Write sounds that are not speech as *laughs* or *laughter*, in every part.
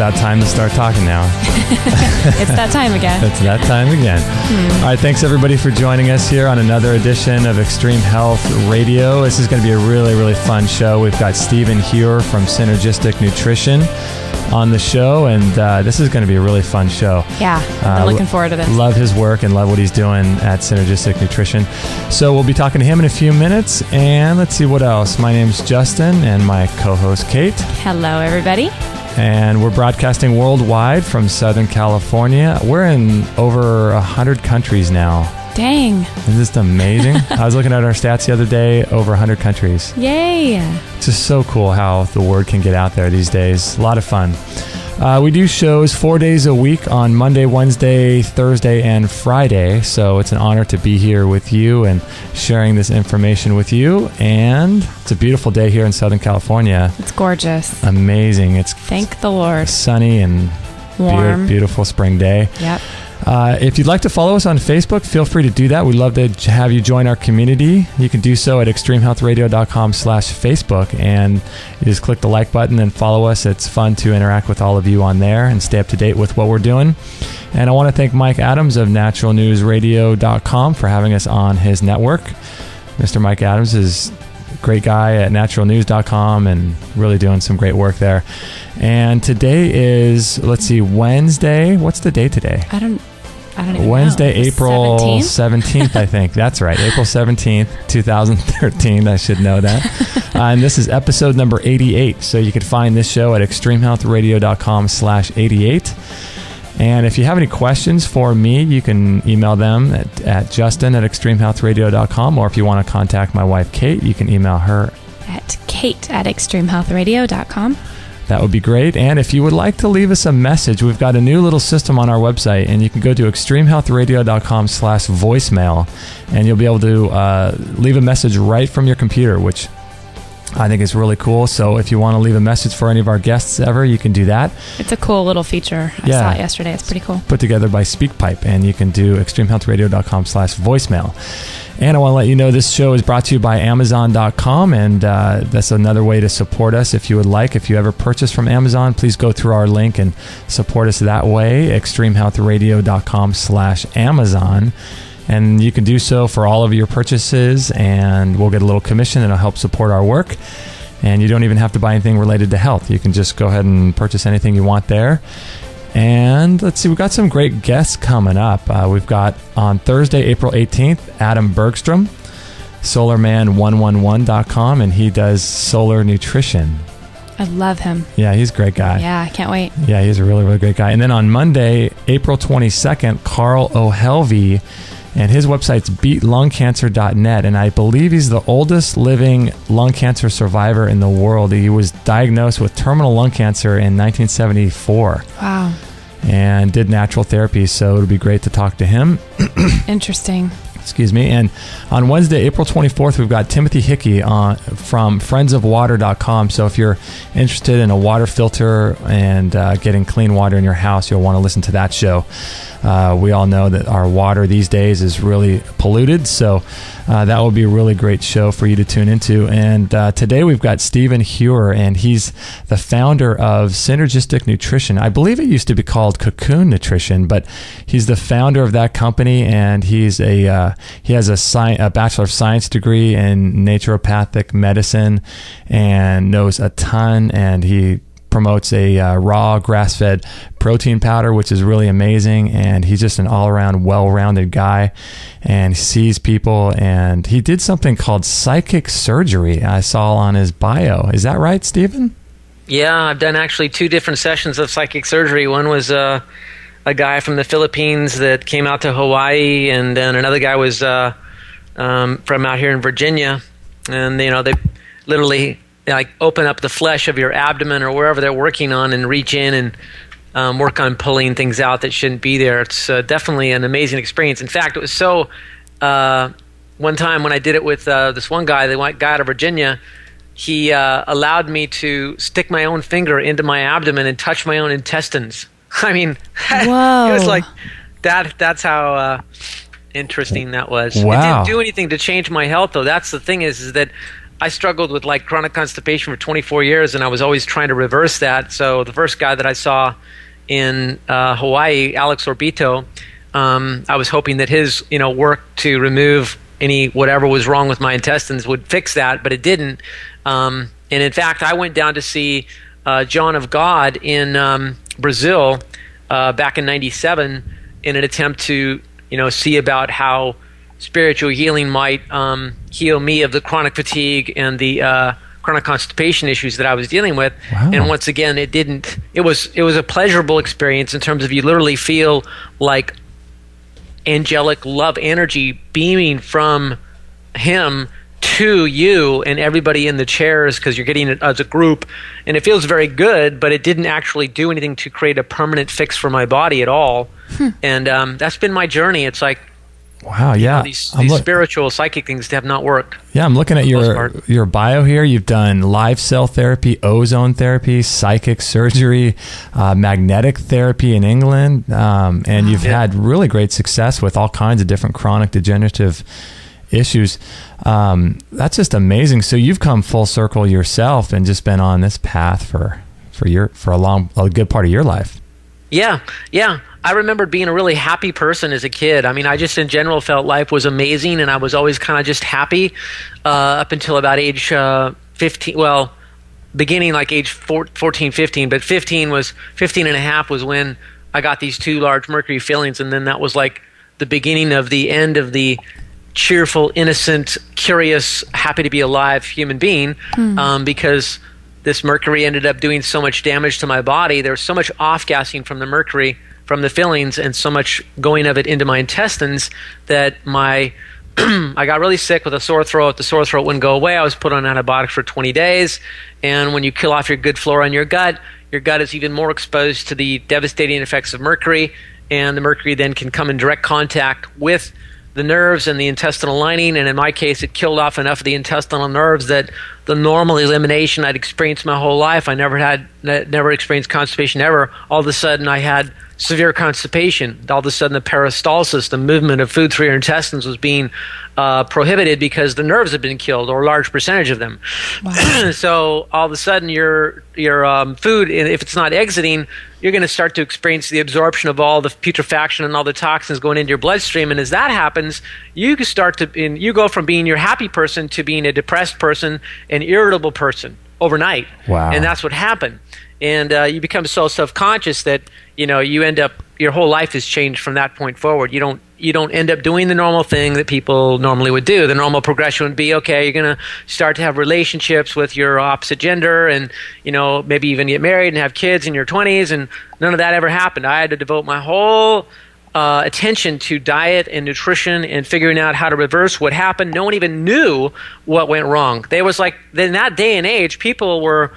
about time to start talking now. *laughs* it's that time again. it's that time again. Hmm. All right, thanks everybody for joining us here on another edition of Extreme Health Radio. This is going to be a really, really fun show. We've got Stephen Heuer from Synergistic Nutrition on the show, and uh, this is going to be a really fun show. Yeah, I'm uh, looking forward to this. Love his work and love what he's doing at Synergistic Nutrition. So we'll be talking to him in a few minutes, and let's see what else. My name's Justin, and my co-host Kate. Hello, everybody. And we're broadcasting worldwide from Southern California. We're in over a hundred countries now. Dang. Isn't this amazing? *laughs* I was looking at our stats the other day, over 100 countries. Yay. It's just so cool how the word can get out there these days. A lot of fun. Uh, we do shows four days a week on Monday, Wednesday, Thursday, and Friday. So it's an honor to be here with you and sharing this information with you. And it's a beautiful day here in Southern California. It's gorgeous. Amazing. It's thank the Lord. Sunny and warm, be- beautiful spring day. Yep. Uh, if you'd like to follow us on Facebook, feel free to do that. We'd love to have you join our community. You can do so at extremehealthradio.com slash Facebook. And you just click the like button and follow us. It's fun to interact with all of you on there and stay up to date with what we're doing. And I want to thank Mike Adams of naturalnewsradio.com for having us on his network. Mr. Mike Adams is great guy at naturalnews.com and really doing some great work there. And today is, let's see, Wednesday. What's the day today? I don't I don't even Wednesday, know. April 17th? 17th, I think. That's right. April 17th, 2013. I should know that. uh, *laughs* and this is episode number 88. So you can find this show at extremehealthradio.com slash 88. And if you have any questions for me, you can email them at, at justin at extremehealthradio.com. Or if you want to contact my wife, Kate, you can email her at kate at extremehealthradio.com. That would be great. And if you would like to leave us a message, we've got a new little system on our website, and you can go to extremehealthradio.com slash voicemail, and you'll be able to uh, leave a message right from your computer, which I think it's really cool. So if you want to leave a message for any of our guests ever, you can do that. It's a cool little feature. I yeah. saw it yesterday. It's pretty cool. Put together by SpeakPipe, and you can do extremehealthradio.com slash voicemail. And I want to let you know this show is brought to you by Amazon.com, and uh, that's another way to support us if you would like. If you ever purchase from Amazon, please go through our link and support us that way, extremehealthradio.com slash Amazon. And you can do so for all of your purchases, and we'll get a little commission that'll help support our work. And you don't even have to buy anything related to health. You can just go ahead and purchase anything you want there. And let's see, we've got some great guests coming up. Uh, we've got on Thursday, April 18th, Adam Bergstrom, solarman111.com, and he does solar nutrition. I love him. Yeah, he's a great guy. Yeah, I can't wait. Yeah, he's a really, really great guy. And then on Monday, April 22nd, Carl O'Helvey, and his website's beatlungcancer.net. And I believe he's the oldest living lung cancer survivor in the world. He was diagnosed with terminal lung cancer in 1974. Wow and did natural therapy. So it'll be great to talk to him. Interesting. Excuse me. And on Wednesday, April 24th, we've got Timothy Hickey on, from friendsofwater.com. So if you're interested in a water filter and uh, getting clean water in your house, you'll want to listen to that show. Uh, we all know that our water these days is really polluted, so uh, that will be a really great show for you to tune into. And uh, today we've got Stephen Heuer, and he's the founder of Synergistic Nutrition. I believe it used to be called Cocoon Nutrition, but he's the founder of that company, and he's a uh, he has a, sci- a bachelor of science degree in naturopathic medicine, and knows a ton, and he promotes a uh, raw grass fed protein powder, which is really amazing. And he's just an all around well rounded guy and sees people. And he did something called psychic surgery, I saw on his bio. Is that right, Stephen? Yeah, I've done actually two different sessions of psychic surgery. One was uh, a guy from the Philippines that came out to Hawaii, and then another guy was uh, um, from out here in Virginia. And, you know, they literally like open up the flesh of your abdomen or wherever they're working on and reach in and um, work on pulling things out that shouldn't be there. It's uh, definitely an amazing experience. In fact, it was so. Uh, one time when I did it with uh, this one guy, the white guy out of Virginia, he uh, allowed me to stick my own finger into my abdomen and touch my own intestines. *laughs* I mean, *laughs* it was like that. That's how uh, interesting that was. Wow. It didn't do anything to change my health, though. That's the thing is, is that I struggled with like chronic constipation for 24 years, and I was always trying to reverse that. So the first guy that I saw in uh, Hawaii, Alex Orbito, um, I was hoping that his you know work to remove any whatever was wrong with my intestines would fix that, but it didn't. Um, and in fact, I went down to see uh, John of God in um, Brazil uh, back in '97 in an attempt to you know see about how spiritual healing might um, heal me of the chronic fatigue and the uh, chronic constipation issues that I was dealing with. Wow. And once again, it didn't. It was it was a pleasurable experience in terms of you literally feel like angelic love energy beaming from him to you and everybody in the chairs because you're getting it as a group and it feels very good but it didn't actually do anything to create a permanent fix for my body at all hmm. and um, that's been my journey it's like Wow, yeah. You know, these, these look, spiritual psychic things have not worked. Yeah, I'm looking at your your bio here. You've done live cell therapy, ozone therapy, psychic surgery, uh, magnetic therapy in England, um, and you've yeah. had really great success with all kinds of different chronic degenerative issues. Um, that's just amazing. So you've come full circle yourself and just been on this path for for your for a long a good part of your life. Yeah, yeah. I remember being a really happy person as a kid. I mean, I just in general felt life was amazing, and I was always kind of just happy uh, up until about age uh, 15. Well, beginning like age 14, 15, but 15 was 15 and a half was when I got these two large mercury fillings, and then that was like the beginning of the end of the cheerful, innocent, curious, happy to be alive human being mm. um, because this mercury ended up doing so much damage to my body. There was so much off gassing from the mercury from the fillings and so much going of it into my intestines that my *clears throat* I got really sick with a sore throat. The sore throat wouldn't go away. I was put on antibiotics for 20 days. And when you kill off your good flora in your gut, your gut is even more exposed to the devastating effects of mercury. And the mercury then can come in direct contact with the nerves and the intestinal lining. And in my case, it killed off enough of the intestinal nerves that the normal elimination I'd experienced my whole life, I never had, never experienced constipation ever. All of a sudden, I had severe constipation. All of a sudden, the peristalsis, the movement of food through your intestines, was being uh, prohibited because the nerves had been killed, or a large percentage of them. Wow. *clears throat* so all of a sudden, your your um, food, if it's not exiting, you're going to start to experience the absorption of all the putrefaction and all the toxins going into your bloodstream. And as that happens, you can start to you go from being your happy person to being a depressed person, an irritable person overnight. Wow. And that's what happened and uh, you become so self-conscious that you know you end up your whole life has changed from that point forward. You don't you don't end up doing the normal thing that people normally would do. The normal progression would be okay you're going to start to have relationships with your opposite gender and you know maybe even get married and have kids in your 20s and none of that ever happened. I had to devote my whole uh, attention to diet and nutrition and figuring out how to reverse what happened. No one even knew what went wrong. They was like in that day and age people were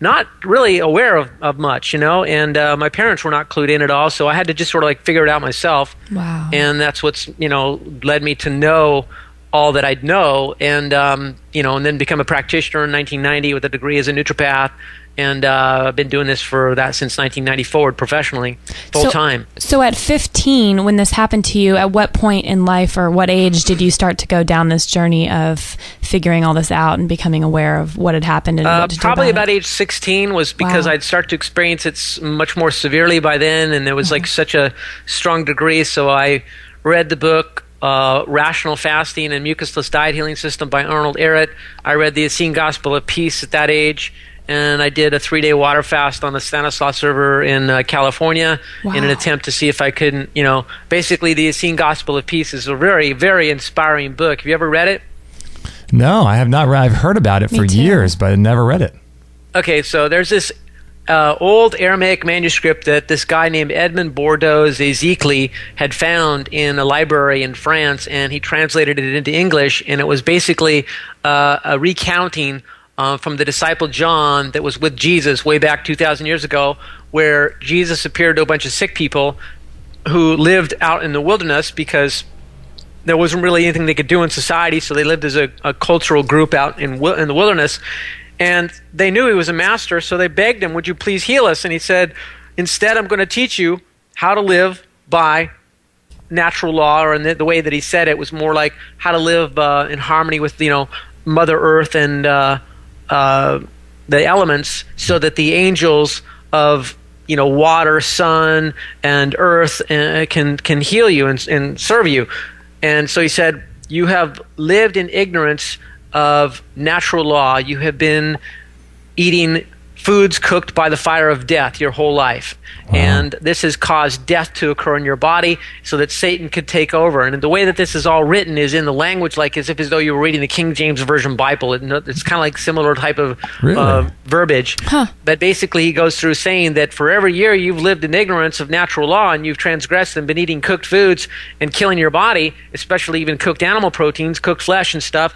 not really aware of, of much, you know, and uh, my parents were not clued in at all, so I had to just sort of like figure it out myself. Wow. And that's what's, you know, led me to know all that I'd know and, um, you know, and then become a practitioner in 1990 with a degree as a naturopath and uh, I've been doing this for that since 1994 professionally, full so, time. So, at 15, when this happened to you, at what point in life or what age did you start to go down this journey of figuring all this out and becoming aware of what had happened? And uh, probably about, about age 16 was because wow. I'd start to experience it much more severely by then, and there was like such a strong degree. So I read the book uh, Rational Fasting and Mucusless Diet Healing System by Arnold Ehret. I read the Essene Gospel of Peace at that age and I did a three day water fast on the Stanislaus River in uh, California wow. in an attempt to see if I couldn't, you know, basically the Essene Gospel of Peace is a very, very inspiring book. Have you ever read it? No, I have not read. I've heard about it Me for too. years, but I never read it. Okay, so there's this uh, old Aramaic manuscript that this guy named Edmond Bordeaux Szekely had found in a library in France, and he translated it into English, and it was basically uh, a recounting uh, from the disciple John that was with Jesus way back 2,000 years ago, where Jesus appeared to a bunch of sick people who lived out in the wilderness because there wasn't really anything they could do in society, so they lived as a, a cultural group out in, in the wilderness. And they knew he was a master, so they begged him, Would you please heal us? And he said, Instead, I'm going to teach you how to live by natural law, or in the, the way that he said it was more like how to live uh, in harmony with, you know, Mother Earth and uh, uh, the elements, so that the angels of you know water, sun, and earth uh, can can heal you and, and serve you. And so he said, "You have lived in ignorance of natural law. You have been eating foods cooked by the fire of death your whole life. Wow. And this has caused death to occur in your body so that Satan could take over. And the way that this is all written is in the language like as if as though you were reading the King James Version Bible. it's kind of like similar type of really? uh, verbiage. Huh. But basically, he goes through saying that for every year you've lived in ignorance of natural law and you've transgressed and been eating cooked foods and killing your body, especially even cooked animal proteins, cooked flesh and stuff.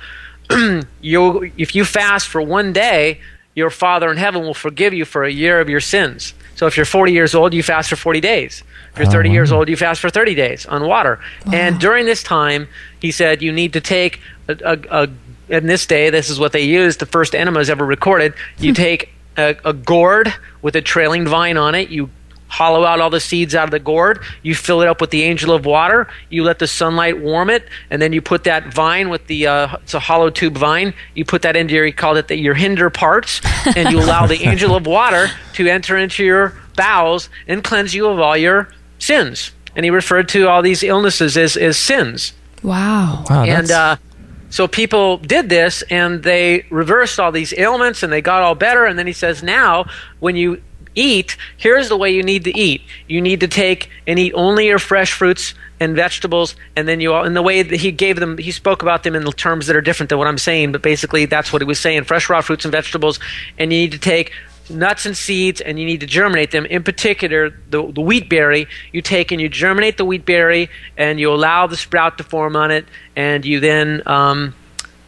*clears throat* you if you fast for one day your Father in heaven will forgive you for a year of your sins. So if you're 40 years old, you fast for 40 days. If you're 30 years old, you fast for 30 days on water. Wow. And during this time, he said you need to take a, a, a in this day, this is what they used, the first enemas ever recorded. You *laughs* take a, a gourd with a trailing vine on it, you hollow out all the seeds out of the gourd. You fill it up with the angel of water. You let the sunlight warm it, and then you put that vine with the uh, it's a hollow tube vine. You put that into your you called it the, your hinder parts, and you allow the *laughs* angel of water to enter into your bowels and cleanse you of all your sins. And he referred to all these illnesses as, as sins. Wow. wow and uh, so people did this and they reversed all these ailments and they got all better. And then he says, now when you eat, here's the way you need to eat. You need to take and eat only your fresh fruits and vegetables, and then you all in the way that he gave them, he spoke about them in the terms that are different than what I'm saying, but basically that's what he was saying: fresh raw fruits and vegetables, and you need to take nuts and seeds and you need to germinate them. In particular, the, the wheat berry, you take and you germinate the wheat berry and you allow the sprout to form on it, and you then um,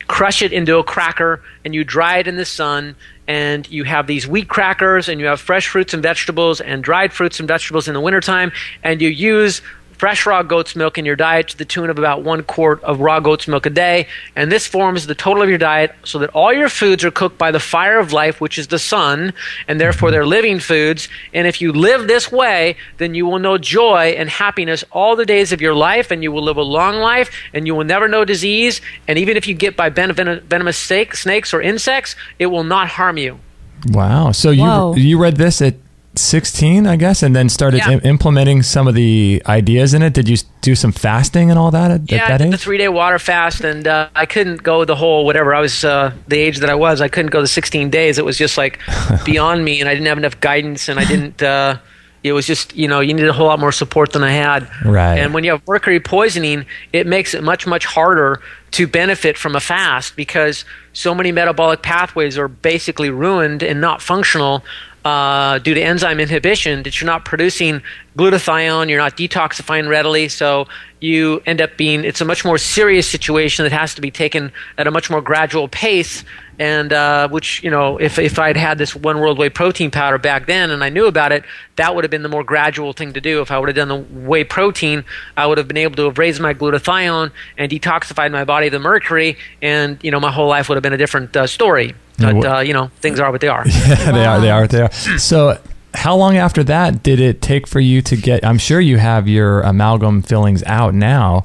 crush it into a cracker and you dry it in the sun and you have these wheat crackers and you have fresh fruits and vegetables and dried fruits and vegetables in the wintertime and you use fresh raw goat's milk in your diet to the tune of about one quart of raw goat's milk a day. And this forms the total of your diet so that all your foods are cooked by the fire of life, which is the sun, and therefore they're living foods. And if you live this way, then you will know joy and happiness all the days of your life, and you will live a long life, and you will never know disease. And even if you get by venomous snakes or insects, it will not harm you. Wow. So you you read this at 16, I guess, and then started yeah. implementing some of the ideas in it. Did you do some fasting and all that at, yeah, at that I did age? the three day water fast, and uh, I couldn't go the whole whatever. I was uh, the age that I was. I couldn't go the 16 days. It was just like *laughs* beyond me, and I didn't have enough guidance, and I didn't. Uh, it was just you know you needed a whole lot more support than I had. Right. And when you have mercury poisoning, it makes it much much harder to benefit from a fast because so many metabolic pathways are basically ruined and not functional uh, due to enzyme inhibition that you're not producing glutathione, you're not detoxifying readily, so you end up being, it's a much more serious situation that has to be taken at a much more gradual pace. And uh, which, you know, if, if I'd had this one world whey protein powder back then and I knew about it, that would have been the more gradual thing to do. If I would have done the whey protein, I would have been able to have raised my glutathione and detoxified my body the mercury, and, you know, my whole life would have been a different uh, story. But uh, you know, things are what they are. *laughs* Yeah, they are. They are what they are. So, how long after that did it take for you to get? I'm sure you have your amalgam fillings out now.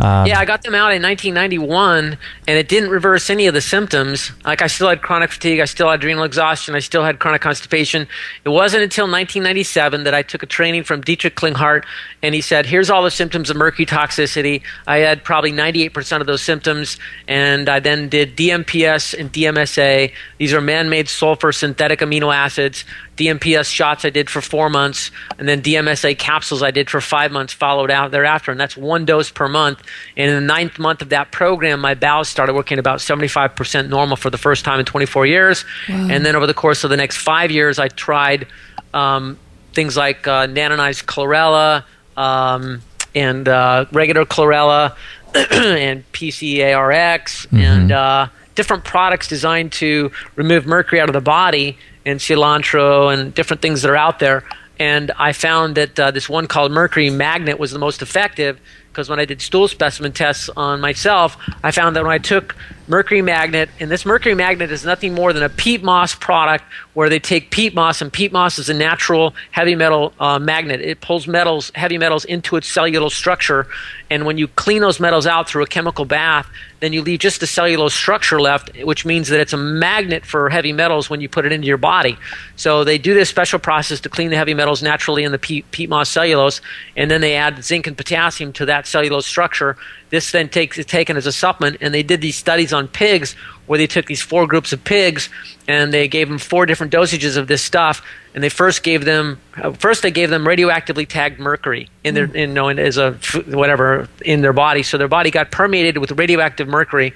Um, yeah, I got them out in 1991, and it didn't reverse any of the symptoms. Like I still had chronic fatigue, I still had adrenal exhaustion, I still had chronic constipation. It wasn't until 1997 that I took a training from Dietrich Klinghardt, and he said, "Here's all the symptoms of mercury toxicity." I had probably 98% of those symptoms, and I then did DMPS and DMSA. These are man-made sulfur synthetic amino acids. DMPS shots I did for four months, and then DMSA capsules I did for five months, followed out thereafter, and that's one dose per month. And in the ninth month of that program, my bowels started working about 75% normal for the first time in 24 years. Wow. And then over the course of the next five years, I tried um, things like uh, nanonized chlorella um, and uh, regular chlorella *clears throat* and PCARX mm-hmm. and uh, different products designed to remove mercury out of the body and cilantro and different things that are out there. And I found that uh, this one called Mercury Magnet was the most effective because when I did stool specimen tests on myself, I found that when I took mercury magnet, and this mercury magnet is nothing more than a peat moss product where they take peat moss, and peat moss is a natural heavy metal uh, magnet. It pulls metals, heavy metals, into its cellular structure, and when you clean those metals out through a chemical bath, then you leave just the cellulose structure left, which means that it's a magnet for heavy metals when you put it into your body. So they do this special process to clean the heavy metals naturally in the peat moss cellulose, and then they add zinc and potassium to that cellulose structure. This then takes is taken as a supplement, and they did these studies on pigs where they took these four groups of pigs and they gave them four different dosages of this stuff. And they first gave them uh, first they gave them radioactively tagged mercury in their in, you know, as a whatever in their body, so their body got permeated with radioactive mercury,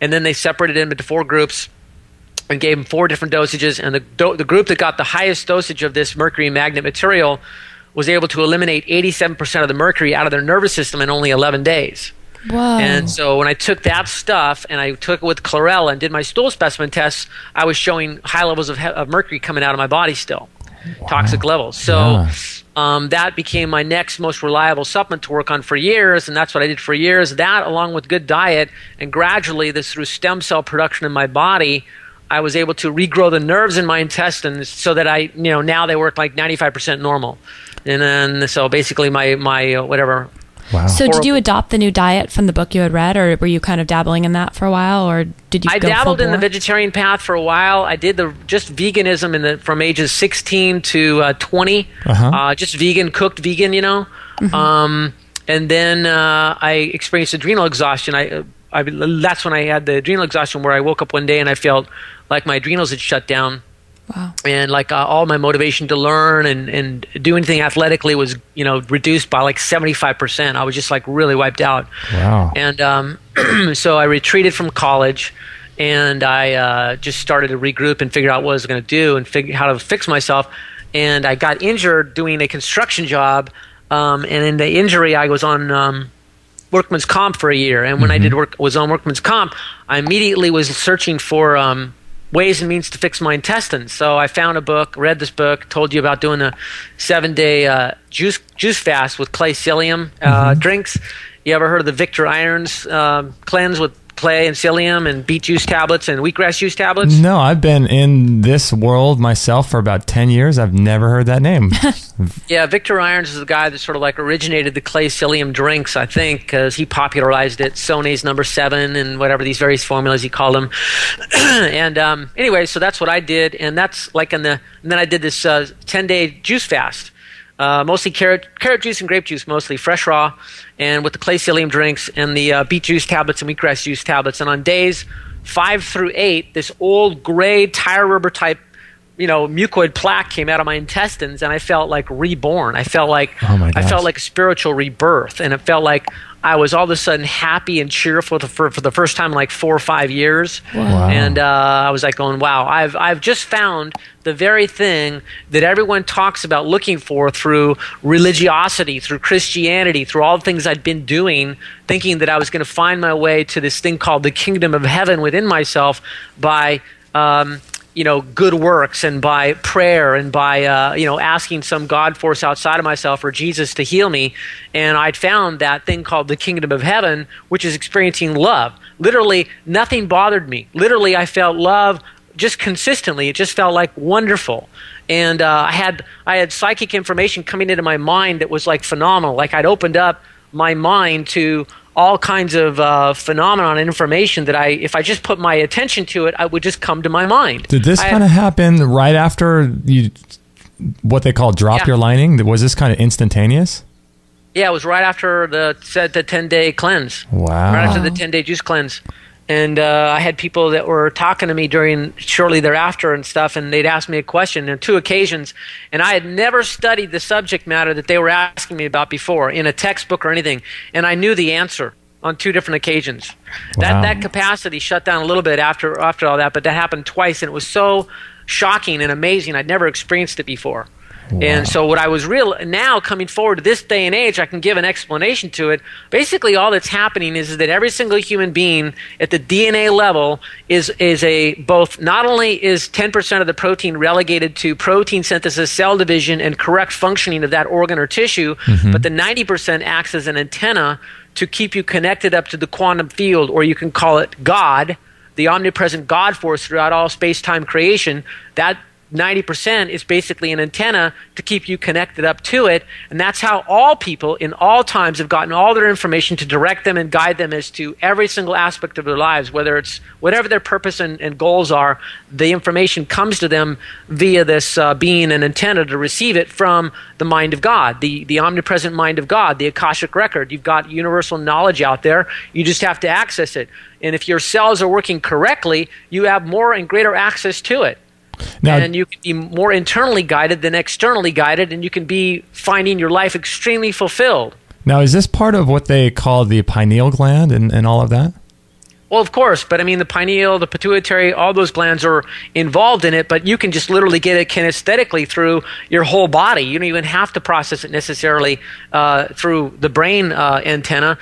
and then they separated them into four groups and gave them four different dosages. And the do- the group that got the highest dosage of this mercury magnet material was able to eliminate 87% of the mercury out of their nervous system in only 11 days. Whoa. And so when I took that stuff and I took it with chlorella and did my stool specimen tests, I was showing high levels of, he- of mercury coming out of my body still, toxic levels. So Yeah. um, that became my next most reliable supplement to work on for years, and that's what I did for years. That, along with good diet, and gradually this through stem cell production in my body. I was able to regrow the nerves in my intestines so that I, you know, now they work like 95% normal. And then, so basically, my, my uh, whatever Wow. So, did you adopt the new diet from the book you had read, or were you kind of dabbling in that for a while, or did you? I go full dabbled in the vegetarian path for a while. I did the just veganism in the from ages 16 to uh, 20. Uh-huh. Uh, just vegan, cooked vegan, you know. Mm-hmm. Um, and then uh, I experienced adrenal exhaustion. I, uh, I that's when I had the adrenal exhaustion where I woke up one day and I felt like my adrenals had shut down Wow. and like uh, all my motivation to learn and, and do anything athletically was you know reduced by like 75% i was just like really wiped out. Wow. and um, *clears throat* so i retreated from college and i uh, just started to regroup and figure out what i was going to do and figure how to fix myself. And i got injured doing a construction job um, and in the injury i was on um, workman's comp for a year. And when i did work was on workman's comp i immediately was searching for um, ways and means to fix my intestines. So i found a book read this book told you about doing a seven day uh, juice juice fast with clay psyllium uh, drinks. You ever heard of the victor irons um cleanse with clay and psyllium and beet juice tablets and wheatgrass juice tablets No, I've been in this world myself for about 10 years. I've never heard that name. *laughs* *laughs* Yeah, Victor Irons is the guy that sort of like originated the clay psyllium drinks, I think, because he popularized it. Sonne's number seven and whatever these various formulas he called them. *clears throat* and um, anyway, so that's what I did, and that's like in the. And then I did this uh, ten day juice fast, uh, mostly carrot carrot juice and grape juice, mostly fresh raw, and with the clay psyllium drinks and the uh, beet juice tablets and wheatgrass juice tablets. And on days five through eight, this old gray tire rubber type you know, mucoid plaque came out of my intestines, and I felt like reborn. I felt like Oh I felt like a spiritual rebirth, and it felt like I was all of a sudden happy and cheerful for, for the first time in like four or five years. Wow. And uh, I was like going, "Wow, I've I've just found the very thing that everyone talks about looking for through religiosity, through Christianity, through all the things I'd been doing, thinking that I was going to find my way to this thing called the kingdom of heaven within myself by." Um, you know, good works and by prayer and by, uh, you know, asking some God force outside of myself or Jesus to heal me. And I'd found that thing called the kingdom of heaven, which is experiencing love. Literally, nothing bothered me. Literally, I felt love just consistently. It just felt like wonderful. And uh, I had I had psychic information coming into my mind that was like phenomenal. Like I'd opened up my mind to all kinds of uh, phenomenon and information that I, if I just put my attention to it, I would just come to my mind. Did this kind of happen right after you, what they call drop Yeah. your lining? Was this kind of instantaneous? Yeah, it was right after the said the ten day cleanse. Wow. Right after the ten day juice cleanse, and uh, I had people that were talking to me during shortly thereafter and stuff, and they'd ask me a question on two occasions, and I had never studied the subject matter that they were asking me about before in a textbook or anything, and I knew the answer on two different occasions. Wow. That that capacity shut down a little bit after after all that, but that happened twice, and it was so shocking and amazing. I'd never experienced it before. And so, what I was real now coming forward to this day and age, I can give an explanation to it. Basically, all that's happening is that every single human being at the DNA level is is a both. Not only is ten percent of the protein relegated to protein synthesis, cell division, and correct functioning of that organ or tissue, mm-hmm. but the ninety percent acts as an antenna to keep you connected up to the quantum field, or you can call it God the omnipresent God force throughout all space time creation, that 90% is basically an antenna to keep you connected up to it. And that's how all people in all times have gotten all their information to direct them and guide them as to every single aspect of their lives, whether it's whatever their purpose and, and goals are, the information comes to them via this uh, being an antenna to receive it from the mind of God, the, the omnipresent mind of God, the Akashic record. You've got universal knowledge out there. You just have to access it. And if your cells are working correctly, you have more and greater access to it. Now, and you can be more internally guided than externally guided, and you can be finding your life extremely fulfilled. Now, is this part of what they call the pineal gland and, and all of that? Well, of course, but I mean, the pineal, the pituitary, all those glands are involved in it, but you can just literally get it kinesthetically through your whole body. You don't even have to process it necessarily uh, through the brain uh, antenna.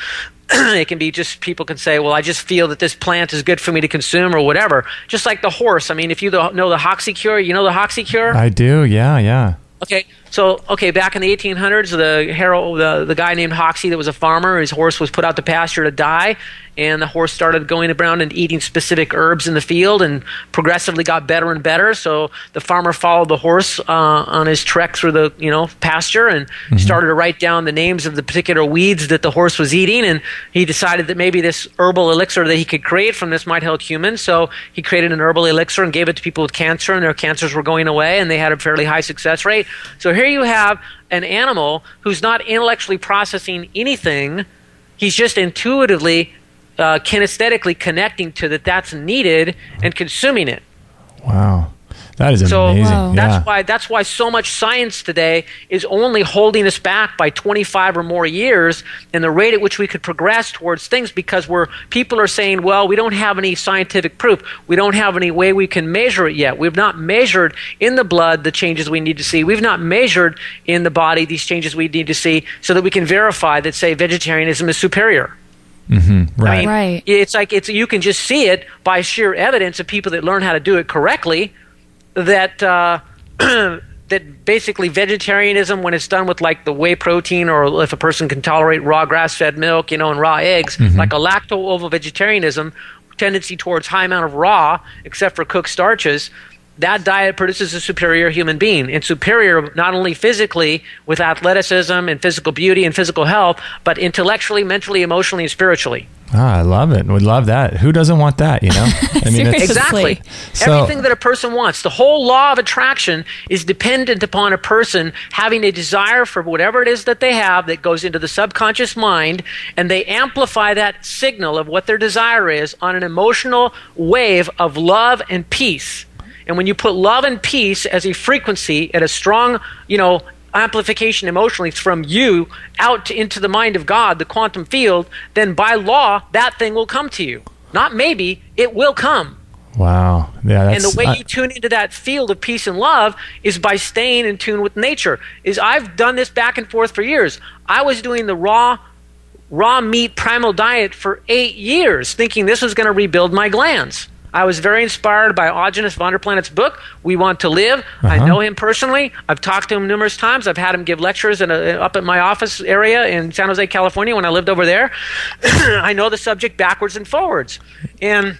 *clears throat* it can be just people can say, well, I just feel that this plant is good for me to consume or whatever. Just like the horse. I mean, if you know the Hoxsey cure, you know the Hoxsey cure? I do, yeah, yeah. Okay, so okay, back in the 1800s, the Harold, the, the guy named Hoxsey that was a farmer, his horse was put out to pasture to die, and the horse started going around and eating specific herbs in the field and progressively got better and better. So the farmer followed the horse uh, on his trek through the you know pasture and mm-hmm. started to write down the names of the particular weeds that the horse was eating and he decided that maybe this herbal elixir that he could create from this might help humans. So he created an herbal elixir and gave it to people with cancer and their cancers were going away and they had a fairly high success rate. So here you have an animal who's not intellectually processing anything he's just intuitively uh, kinesthetically connecting to that that's needed and consuming it. Wow. That is so amazing. Wow. That's yeah. why that's why so much science today is only holding us back by 25 or more years in the rate at which we could progress towards things because we're people are saying, well, we don't have any scientific proof. We don't have any way we can measure it yet. We've not measured in the blood the changes we need to see. We've not measured in the body these changes we need to see so that we can verify that say vegetarianism is superior. Mm-hmm. Right. I mean, right. It's like it's you can just see it by sheer evidence of people that learn how to do it correctly. That uh, *clears throat* that basically vegetarianism, when it's done with like the whey protein, or if a person can tolerate raw grass-fed milk, you know, and raw eggs, mm-hmm. like a lacto-ovo vegetarianism, tendency towards high amount of raw, except for cooked starches that diet produces a superior human being. And superior not only physically with athleticism and physical beauty and physical health but intellectually mentally emotionally and spiritually. Ah, i love it. Would love that. Who doesn't want that you know? *laughs* I mean exactly. So, everything that a person wants. The whole law of attraction is dependent upon a person having a desire for whatever it is that they have that goes into the subconscious mind and they amplify that signal of what their desire is on an emotional wave of love and peace and when you put love and peace as a frequency at a strong, you know, amplification emotionally from you out to, into the mind of God, the quantum field, then by law, that thing will come to you. Not maybe, it will come. Wow. Yeah, and the way you tune into that field of peace and love is by staying in tune with nature. Is I've done this back and forth for years. I was doing the raw raw meat primal diet for 8 years thinking this was going to rebuild my glands. I was very inspired by Aajonus Vonderplanitz's book, We Want to Live. Uh-huh. I know him personally. I've talked to him numerous times. I've had him give lectures a, up at my office area in San Jose, California when I lived over there. *coughs* I know the subject backwards and forwards. And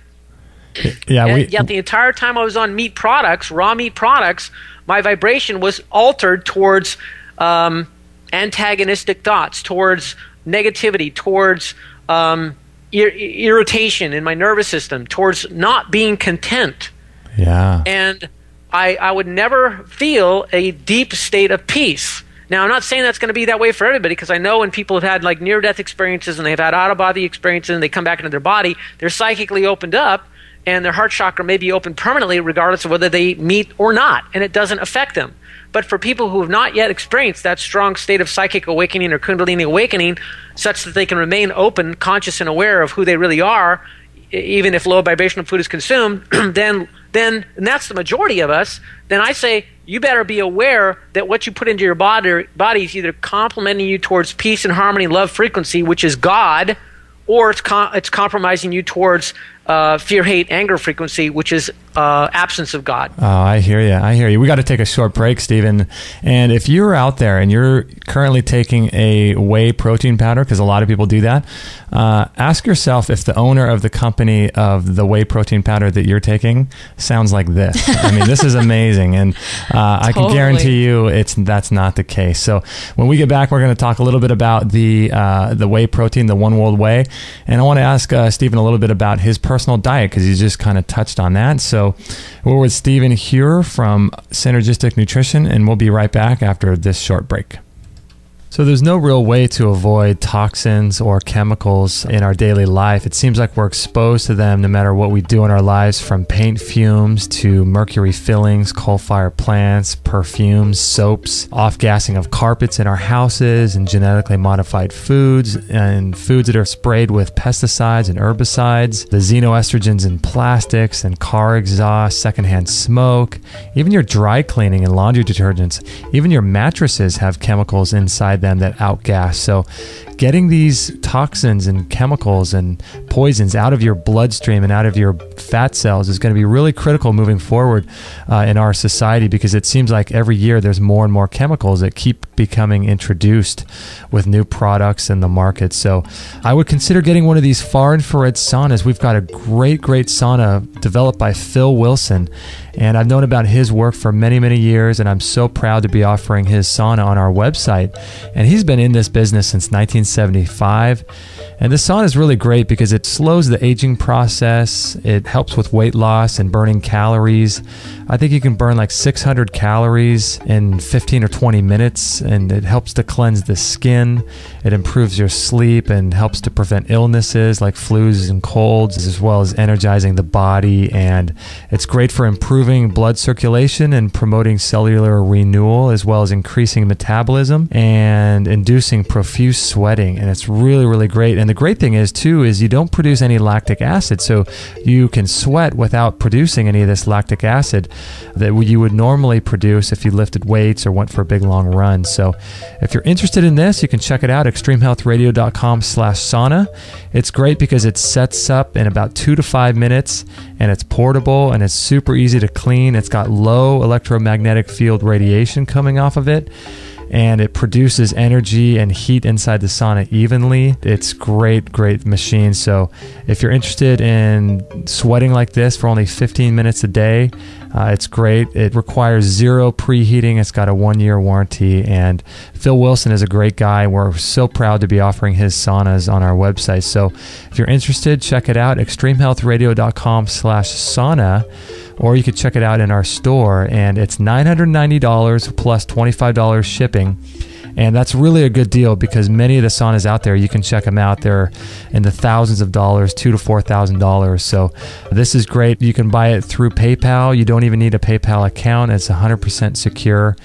yeah, we, yet the entire time I was on meat products, raw meat products, my vibration was altered towards um, antagonistic thoughts, towards negativity, towards um, ir- irritation in my nervous system towards not being content. Yeah. And I, I would never feel a deep state of peace. Now, I'm not saying that's going to be that way for everybody because I know when people have had like near death experiences and they've had out of body experiences and they come back into their body, they're psychically opened up and their heart chakra may be open permanently regardless of whether they meet or not, and it doesn't affect them. But for people who have not yet experienced that strong state of psychic awakening or kundalini awakening, such that they can remain open, conscious, and aware of who they really are, even if low vibrational food is consumed, *clears throat* then then and that's the majority of us. Then I say you better be aware that what you put into your body, body is either complementing you towards peace and harmony, love frequency, which is God, or it's com- it's compromising you towards uh, fear, hate, anger frequency, which is uh, absence of God. Oh, I hear you. I hear you. We got to take a short break, Stephen. And if you're out there and you're currently taking a whey protein powder, because a lot of people do that, uh, ask yourself if the owner of the company of the whey protein powder that you're taking sounds like this. I mean, this is amazing, and uh, I can guarantee you it's that's not the case. So when we get back, we're going to talk a little bit about the uh, the whey protein, the One World Whey, and I want to ask uh, Stephen a little bit about his personal diet because he just kind of touched on that. So we're with Stephen Heuer from Synergistic Nutrition, and we'll be right back after this short break. So there's no real way to avoid toxins or chemicals in our daily life. It seems like we're exposed to them no matter what we do in our lives, from paint fumes to mercury fillings, coal-fired plants, perfumes, soaps, off-gassing of carpets in our houses, and genetically modified foods, and foods that are sprayed with pesticides and herbicides, the xenoestrogens in plastics and car exhaust, secondhand smoke, even your dry cleaning and laundry detergents, even your mattresses have chemicals inside them that outgas. So, getting these toxins and chemicals and poisons out of your bloodstream and out of your fat cells is going to be really critical moving forward uh, in our society because it seems like every year there's more and more chemicals that keep becoming introduced with new products in the market. So, I would consider getting one of these far infrared saunas. We've got a great, great sauna developed by Phil Wilson. And I've known about his work for many, many years, and I'm so proud to be offering his sauna on our website. And he's been in this business since 1975. And this sauna is really great because it slows the aging process, it helps with weight loss and burning calories. I think you can burn like 600 calories in 15 or 20 minutes, and it helps to cleanse the skin. It improves your sleep and helps to prevent illnesses like flus and colds, as well as energizing the body. And it's great for improving blood circulation and promoting cellular renewal, as well as increasing metabolism and inducing profuse And it's really, really great. And the great thing is, too, is you don't produce any lactic acid. So you can sweat without producing any of this lactic acid that you would normally produce if you lifted weights or went for a big long run. So if you're interested in this, you can check it out, extremehealthradio.com slash sauna. It's great because it sets up in about two to five minutes and it's portable and it's super easy to clean. It's got low electromagnetic field radiation coming off of it and it produces energy and heat inside the sauna evenly. It's great, great machine. So if you're interested in sweating like this for only 15 minutes a day, uh, it's great. It requires zero preheating. It's got a one year warranty. And Phil Wilson is a great guy. We're so proud to be offering his saunas on our website. So if you're interested, check it out, extremehealthradio.com slash sauna or you could check it out in our store and it's $990 plus $25 shipping. And that's really a good deal because many of the saunas out there you can check them out. They're in the thousands of dollars two to four thousand dollars. So this is great. You can buy it through paypal. You don't even need a paypal account. It's 100% secure.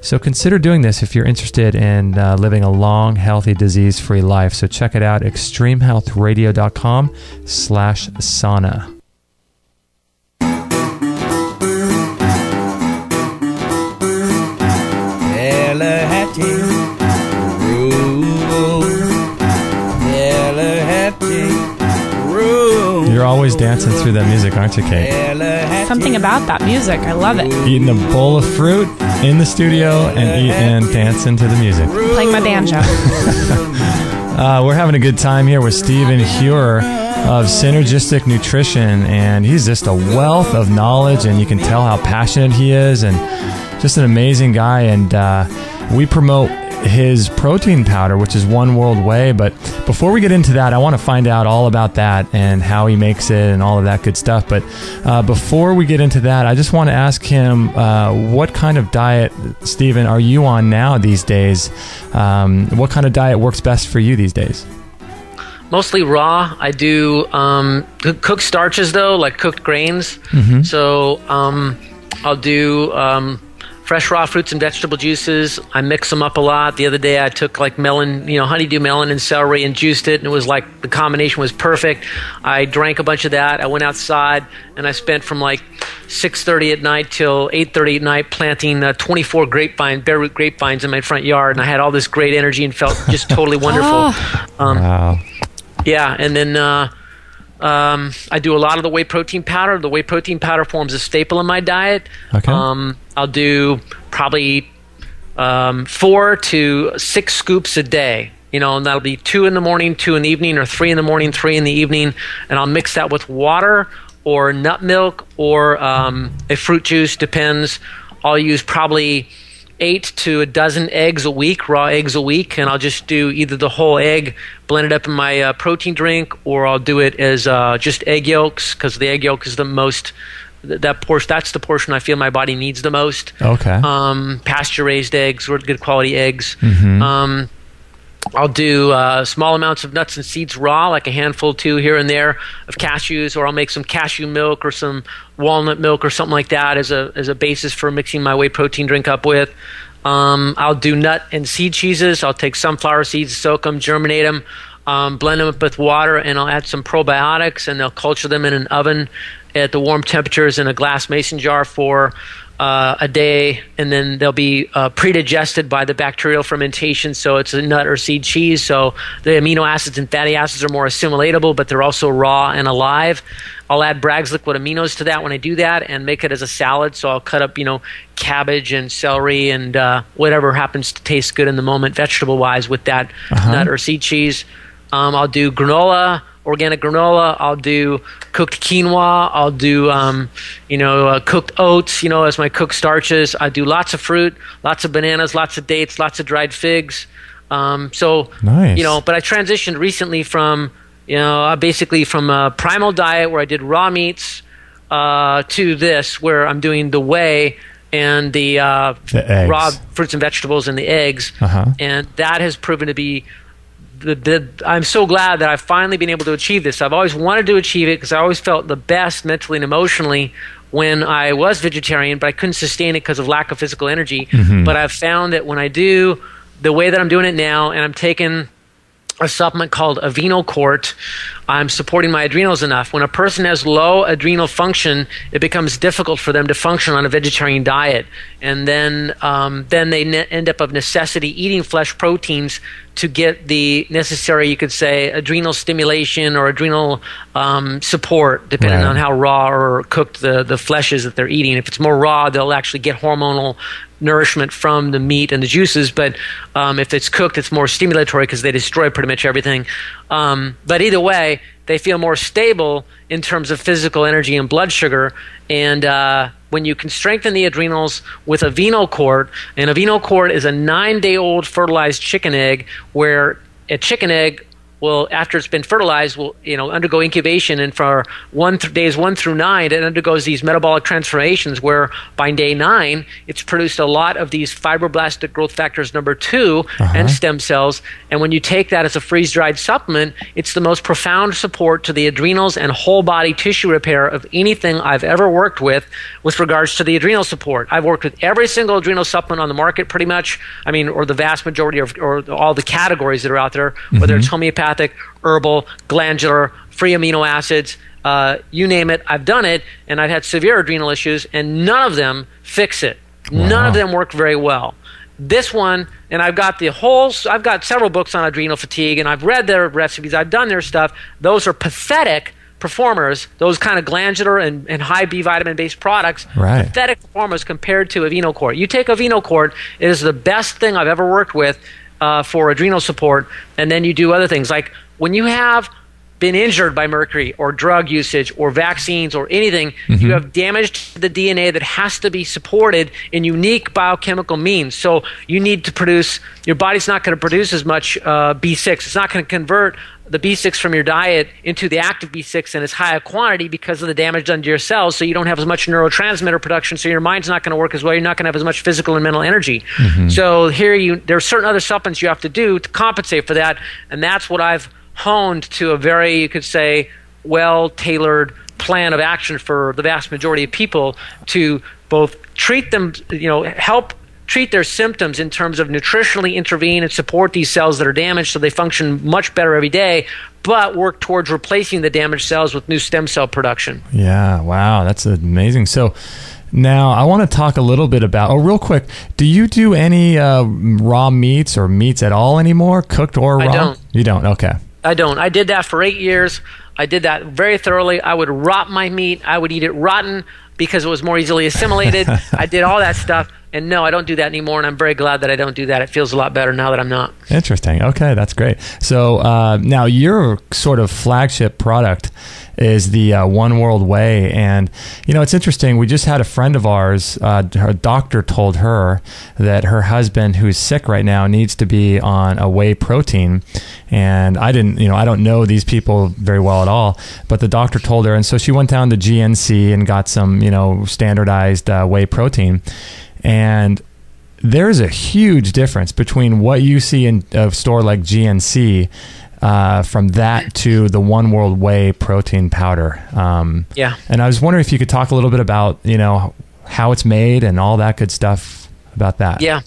So consider doing this if you're interested in uh, living a long healthy disease-free life. So check it out extremehealthradio.com slash sauna You're always dancing through that music, aren't you, Kate? Something about that music. I love it. Eating a bowl of fruit in the studio and eat and dancing to the music. Playing my banjo. *laughs* uh, we're having a good time here with Stephen Heuer of Synergistic Nutrition, and he's just a wealth of knowledge, and you can tell how passionate he is, and just an amazing guy. And uh, we promote his protein powder, which is One World Whey. But before we get into that, I want to find out all about that and how he makes it and all of that good stuff. But uh, before we get into that, I just want to ask him uh, what kind of diet, Stephen, are you on now these days? Um, what kind of diet works best for you these days? Mostly raw. I do um, cooked starches though, like cooked grains. Mm-hmm. So um, I'll do um, fresh raw fruits and vegetable juices. I mix them up a lot. The other day I took like melon, you know, honeydew melon and celery and juiced it, and it was like the combination was perfect. I drank a bunch of that. I went outside and I spent from like 6:30 at night till 8:30 at night planting uh, 24 grapevine bare root grapevines in my front yard, and I had all this great energy and felt just totally *laughs* wonderful. oh. um, wow. Yeah, and then. Uh, Um, I do a lot of the whey protein powder. The whey protein powder forms a staple in my diet. Okay. Um, I'll do probably um, four to six scoops a day. You know, and that'll be two in the morning, two in the evening, or three in the morning, three in the evening. And I'll mix that with water or nut milk or um, a fruit juice, depends. I'll use probably eight to a dozen eggs a week, raw eggs a week, and I'll just do either the whole egg, blend it up in my uh, protein drink, or I'll do it as uh, just egg yolks because the egg yolk is the most. That portion, that's the portion I feel my body needs the most. Okay. Um, pasture raised eggs, or good quality eggs. Mhm. Um, I'll do uh, small amounts of nuts and seeds raw, like a handful two here and there of cashews, or I'll make some cashew milk or some walnut milk or something like that as a as a basis for mixing my whey protein drink up with. Um, I'll do nut and seed cheeses. I'll take sunflower seeds, soak them, germinate them, um, blend them up with water, and I'll add some probiotics, and they'll culture them in an oven at the warm temperatures in a glass mason jar for uh, a day, and then they'll be uh, pre-digested by the bacterial fermentation. So it's a nut or seed cheese. So the amino acids and fatty acids are more assimilatable, but they're also raw and alive. I'll add Bragg's liquid aminos to that when I do that, and make it as a salad. So I'll cut up, you know, cabbage and celery and uh, whatever happens to taste good in the moment, vegetable-wise, with that Uh-huh. nut or seed cheese. Um, I'll do granola, organic granola. I'll do cooked quinoa. I'll do, um, you know, uh, cooked oats, you know, as my cooked starches. I do lots of fruit, lots of bananas, lots of dates, lots of dried figs. Um, so, Nice. you know, but I transitioned recently from, you know, uh, basically from a primal diet where I did raw meats uh, to this where I'm doing the whey and the, uh, The raw fruits and vegetables and the eggs. Uh-huh. And that has proven to be the, the, I'm so glad that I've finally been able to achieve this. I've always wanted to achieve it because I always felt the best mentally and emotionally when I was vegetarian, but I couldn't sustain it because of lack of physical energy. Mm-hmm. But I've found that when I do the way that I'm doing it now, and I'm taking a supplement called Avenocort. I'm supporting my adrenals enough. When a person has low adrenal function, it becomes difficult for them to function on a vegetarian diet, and then um, then they ne- end up of necessity eating flesh proteins to get the necessary, you could say, adrenal stimulation or adrenal um, support, depending Right. on how raw or cooked the the flesh is that they're eating. If it's more raw, they'll actually get hormonal nourishment from the meat and the juices. But um, if it's cooked, it's more stimulatory because they destroy pretty much everything. Um, but either way, they feel more stable in terms of physical energy and blood sugar. And uh, when you can strengthen the adrenals with Avenocort, and Avenocort is a nine day old fertilized chicken egg where a chicken egg will after it's been fertilized will you know undergo incubation and for one th- days one through nine it undergoes these metabolic transformations where by day nine it's produced a lot of these fibroblastic growth factors number 2 and uh-huh. stem cells. And when you take that as a freeze dried supplement it's the most profound support to the adrenals and whole body tissue repair of anything i've ever worked with with regards to the adrenal support. I've worked with every single adrenal supplement on the market pretty much i mean or the vast majority of or all the categories that are out there whether mm-hmm. it's homeopathic herbal glandular free amino acids uh, you name it i've done it and i've had severe adrenal issues and none of them fix it. None of them work very well. This one and i've got the whole i've got several books on adrenal fatigue and i've read their recipes i've done their stuff. Those are pathetic performers those kind of glandular and, and high b vitamin based products. Right. pathetic performers compared to Avenocort. You take Avenocort, it is the best thing I've ever worked with uh, for adrenal support, and then you do other things like when you have been injured by mercury or drug usage or vaccines or anything, you have damaged the DNA that has to be supported in unique biochemical means. So you need to produce, your body's not going to produce as much uh, B6. It's not going to convert the B6 from your diet into the active B6 in as high a quantity because of the damage done to your cells. So you don't have as much neurotransmitter production. So your mind's not going to work as well. You're not going to have as much physical and mental energy. Mm-hmm. So here you, there are certain other supplements you have to do to compensate for that. And that's what I've honed to a very, you could say, well tailored plan of action for the vast majority of people to both treat them, you know, help treat their symptoms in terms of nutritionally intervene and support these cells that are damaged so they function much better every day, but work towards replacing the damaged cells with new stem cell production. Yeah, wow, that's amazing. So now I want to talk a little bit about. Oh, real quick, do you do any uh, raw meats or meats at all anymore, cooked or raw? I don't. You don't. Okay. I don't. I did that for eight years. I did that very thoroughly. I would rot my meat. I would eat it rotten because it was more easily assimilated. *laughs* I did all that stuff. And no, I don't do that anymore, and I'm very glad that I don't do that. It feels a lot better now that I'm not. Interesting. Okay, that's great. So uh, now your sort of flagship product is the uh, One World Whey, and you know it's interesting. We just had a friend of ours. Uh, her doctor told her that her husband, who's sick right now, needs to be on a whey protein, and I didn't, you know, I don't know these people very well at all, but the doctor told her, and so she went down to GNC and got some, you know, standardized uh, whey protein and there's a huge difference between what you see in a store like GNC uh, from that to the One World Whey protein powder. Um, yeah. And I was wondering if you could talk a little bit about, you know, how it's made and all that good stuff about that. Yeah.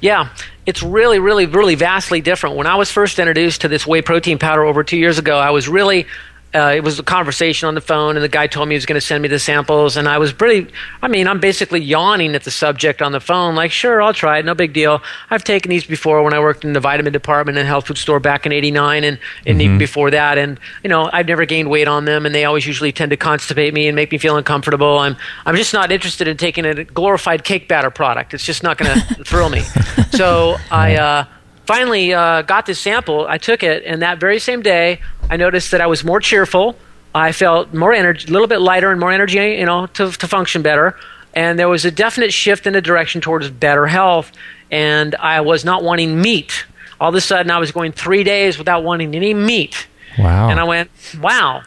Yeah. It's really, really, really vastly different. When I was first introduced to this whey protein powder over two years ago, I was really uh, it was a conversation on the phone, and the guy told me he was going to send me the samples, and I was pretty. I mean, I'm basically yawning at the subject on the phone, like, sure, I'll try it, no big deal. I've taken these before when I worked in the vitamin department in a health food store back in '89, and, and mm-hmm. before that, and you know, I've never gained weight on them, and they always usually tend to constipate me and make me feel uncomfortable. I'm I'm just not interested in taking a glorified cake batter product. It's just not going *laughs* to thrill me. So I. Uh, finally uh, got this sample. I took it, and that very same day, I noticed that I was more cheerful. I felt more energy, a little bit lighter and more energy, you know, to, to function better. And there was a definite shift in the direction towards better health. And I was not wanting meat. All of a sudden, I was going three days without wanting any meat. Wow. And I went, wow.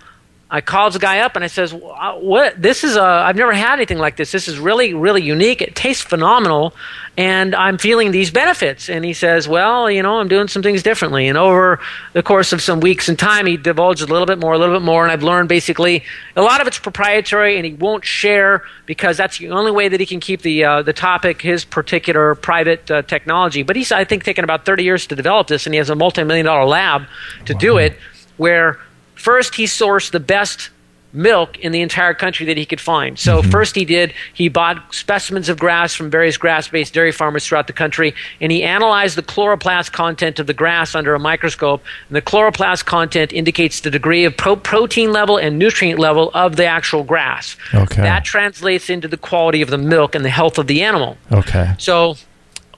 I called the guy up and I says, "What? This is a. I've never had anything like this. This is really, really unique. It tastes phenomenal, and I'm feeling these benefits." And he says, "Well, you know, I'm doing some things differently." And over the course of some weeks and time, he divulged a little bit more, a little bit more, and I've learned basically a lot of it's proprietary, and he won't share because that's the only way that he can keep the uh, the topic his particular private uh, technology. But he's, I think, taken about 30 years to develop this, and he has a multi-million dollar lab to wow. do it, where First, he sourced the best milk in the entire country that he could find. So mm-hmm. first he did he bought specimens of grass from various grass-based dairy farmers throughout the country and he analyzed the chloroplast content of the grass under a microscope and the chloroplast content indicates the degree of pro- protein level and nutrient level of the actual grass. Okay. That translates into the quality of the milk and the health of the animal. Okay. So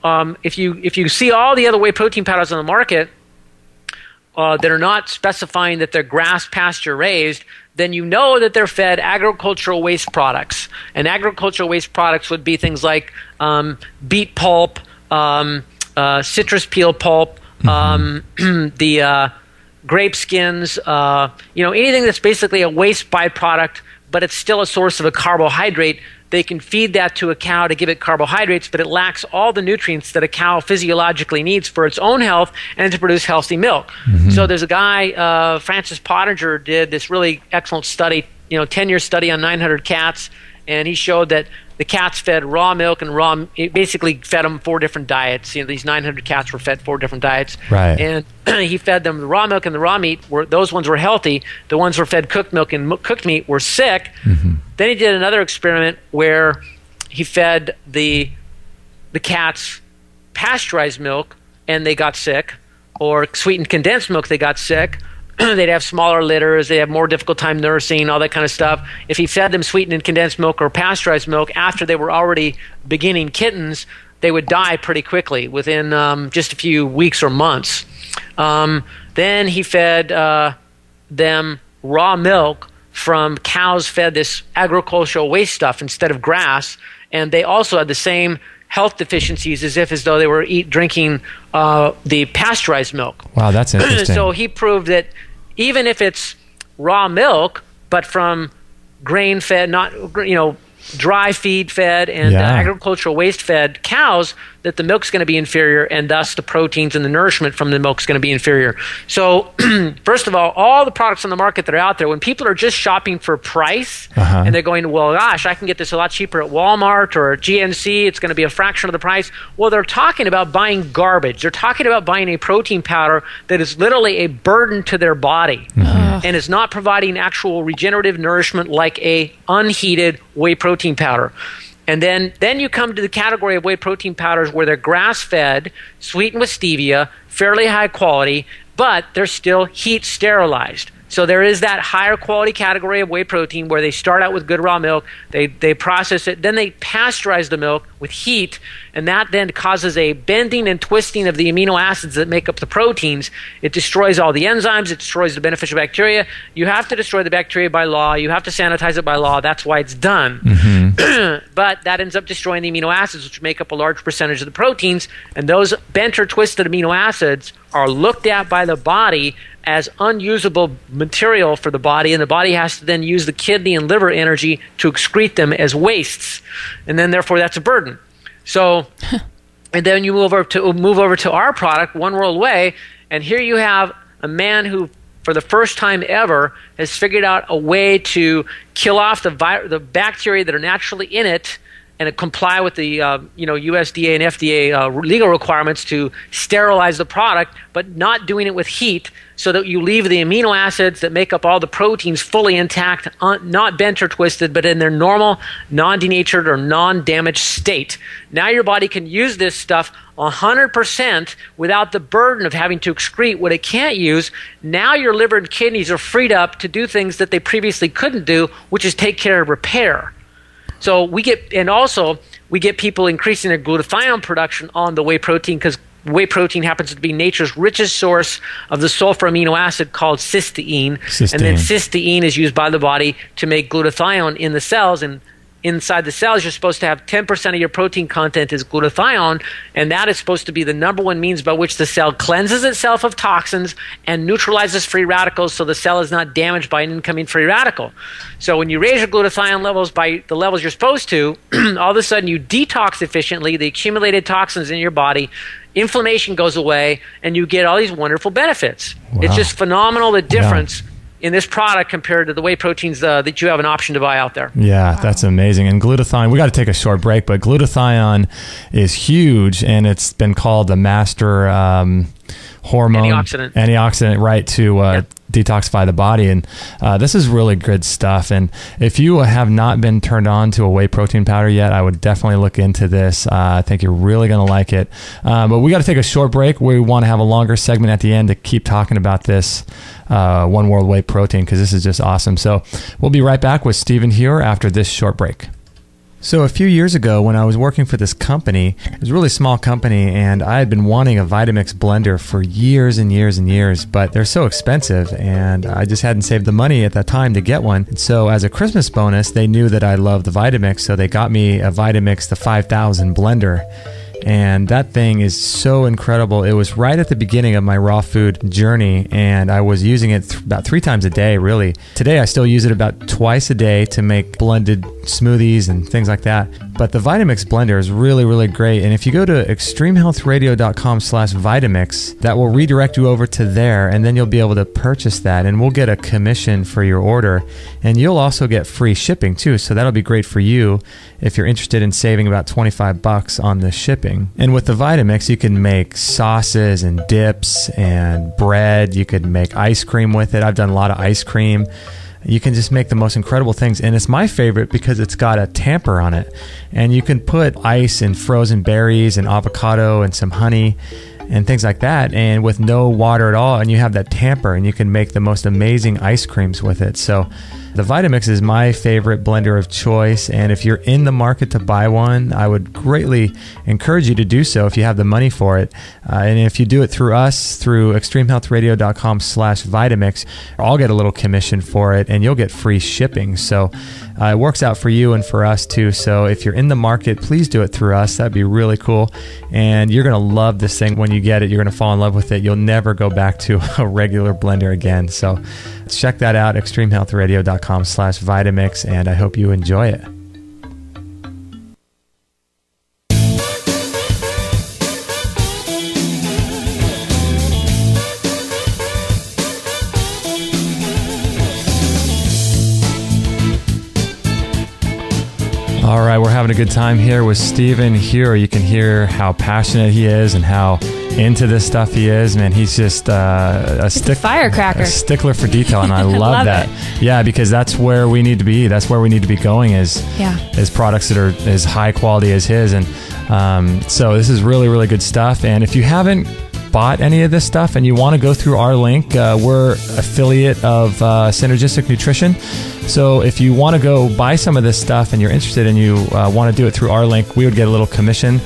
um, if you if you see all the other whey protein powders on the market uh, that are not specifying that they're grass pasture raised, then you know that they're fed agricultural waste products. And agricultural waste products would be things like um, beet pulp, um, uh, citrus peel pulp, mm-hmm. um, *clears throat* the uh, grape skins, uh, you know, anything that's basically a waste byproduct, but it's still a source of a carbohydrate they can feed that to a cow to give it carbohydrates, but it lacks all the nutrients that a cow physiologically needs for its own health and to produce healthy milk. Mm-hmm. So there's a guy, uh, Francis Pottenger, did this really excellent study, you know, 10 year study on 900 cats, and he showed that the cats fed raw milk and raw basically fed them four different diets. You know these 900 cats were fed four different diets. Right. And *clears throat* he fed them the raw milk and the raw meat were those ones were healthy. The ones were fed cooked milk and cooked meat were sick. Mm-hmm. then he did another experiment where he fed the the cats pasteurized milk and they got sick or sweetened condensed milk they got sick *clears throat* they'd have smaller litters, they have more difficult time nursing, all that kind of stuff. If he fed them sweetened and condensed milk or pasteurized milk after they were already beginning kittens, they would die pretty quickly within um, just a few weeks or months. Um, then he fed uh, them raw milk from cows fed this agricultural waste stuff instead of grass, and they also had the same health deficiencies as if as though they were eat, drinking uh, the pasteurized milk. Wow, that's *clears throat* interesting. so he proved that even if it's raw milk, but from grain fed, not you know dry feed fed and uh, yeah. uh, agricultural waste fed cows, that the milk's going to be inferior, and thus the proteins and the nourishment from the milk's going to be inferior. So, *clears throat* first of all, all the products on the market that are out there, when people are just shopping for price uh-huh. and they're going, well, gosh, I can get this a lot cheaper at Walmart or GNC, it's going to be a fraction of the price. Well, they're talking about buying garbage. They're talking about buying a protein powder that is literally a burden to their body mm-hmm. and is not providing actual regenerative nourishment like a unheated whey protein powder. And then, then you come to the category of whey protein powders where they're grass fed, sweetened with stevia, fairly high quality, but they're still heat sterilized. So there is that higher quality category of whey protein where they start out with good raw milk, they, they process it, then they pasteurize the milk with heat, and that then causes a bending and twisting of the amino acids that make up the proteins. It destroys all the enzymes, it destroys the beneficial bacteria. You have to destroy the bacteria by law, you have to sanitize it by law, that's why it's done. Mm-hmm. *clears throat* but that ends up destroying the amino acids, which make up a large percentage of the proteins, and those bent or twisted amino acids are looked at by the body as unusable material for the body, and the body has to then use the kidney and liver energy to excrete them as wastes, and then therefore that's a burden. So, *laughs* and then you move over to move over to our product, One World Whey, and here you have a man who, for the first time ever, has figured out a way to kill off the vi- the bacteria that are naturally in it and comply with the uh, you know USDA and FDA uh, legal requirements to sterilize the product, but not doing it with heat, so that you leave the amino acids that make up all the proteins fully intact, uh, not bent or twisted, but in their normal, non-denatured or non-damaged state. Now your body can use this stuff 100% without the burden of having to excrete what it can't use. Now your liver and kidneys are freed up to do things that they previously couldn't do, which is take care of repair. So we get, and also we get people increasing their glutathione production on the whey protein because whey protein happens to be nature's richest source of the sulfur amino acid called cysteine. cysteine. And then cysteine is used by the body to make glutathione in the cells. And inside the cells, you're supposed to have 10% of your protein content is glutathione, and that is supposed to be the number one means by which the cell cleanses itself of toxins and neutralizes free radicals so the cell is not damaged by an incoming free radical. So when you raise your glutathione levels by the levels you're supposed to, *clears throat* all of a sudden you detox efficiently the accumulated toxins in your body inflammation goes away and you get all these wonderful benefits. Wow. It's just phenomenal the difference yeah in this product compared to the whey proteins uh, that you have an option to buy out there. Yeah, wow. that's amazing. And glutathione, we got to take a short break, but glutathione is huge and it's been called the master um, hormone antioxidant, antioxidant right to uh, yep detoxify the body. And uh, this is really good stuff. And if you have not been turned on to a whey protein powder yet, I would definitely look into this. Uh, I think you're really going to like it. Uh, but we got to take a short break. We want to have a longer segment at the end to keep talking about this uh, One World Whey protein because this is just awesome. So we'll be right back with Stephen Heuer after this short break. So a few years ago, when I was working for this company, it was a really small company, and I had been wanting a Vitamix blender for years and years and years, but they're so expensive, and I just hadn't saved the money at that time to get one. And so as a Christmas bonus, they knew that I loved the Vitamix, so they got me a Vitamix the 5000 blender and that thing is so incredible. It was right at the beginning of my raw food journey, and I was using it th- about three times a day, really. Today, I still use it about twice a day to make blended smoothies and things like that. But the Vitamix blender is really, really great. And if you go to extremehealthradio.com slash Vitamix, that will redirect you over to there, and then you'll be able to purchase that, and we'll get a commission for your order. And you'll also get free shipping, too. So that'll be great for you if you're interested in saving about 25 bucks on the shipping. And with the Vitamix, you can make sauces and dips and bread. You could make ice cream with it. I've done a lot of ice cream. You can just make the most incredible things. And it's my favorite because it's got a tamper on it. And you can put ice and frozen berries and avocado and some honey and things like that and with no water at all and you have that tamper and you can make the most amazing ice creams with it so the Vitamix is my favorite blender of choice, and if you're in the market to buy one, I would greatly encourage you to do so if you have the money for it. Uh, and if you do it through us, through extremehealthradio.com slash Vitamix, I'll get a little commission for it, and you'll get free shipping. So uh, it works out for you and for us too. So if you're in the market, please do it through us. That'd be really cool. And you're going to love this thing when you get it. You're going to fall in love with it. You'll never go back to *laughs* a regular blender again. So check that out, extremehealthradio.com slash Vitamix. And I hope you enjoy it. All right, we're having a good time here with Stephen Heuer. You can hear how passionate he is and how into this stuff he is. Man, he's just uh, a, stick- firecracker, a stickler for detail, and I *laughs* love, love that. It. Yeah, because that's where we need to be. That's where we need to be going. Is yeah. is products that are as high quality as his, and um, so this is really really good stuff. And if you haven't bought any of this stuff and you want to go through our link, uh, we're affiliate of uh, Synergistic Nutrition. So if you want to go buy some of this stuff and you're interested and you uh, want to do it through our link, we would get a little commission.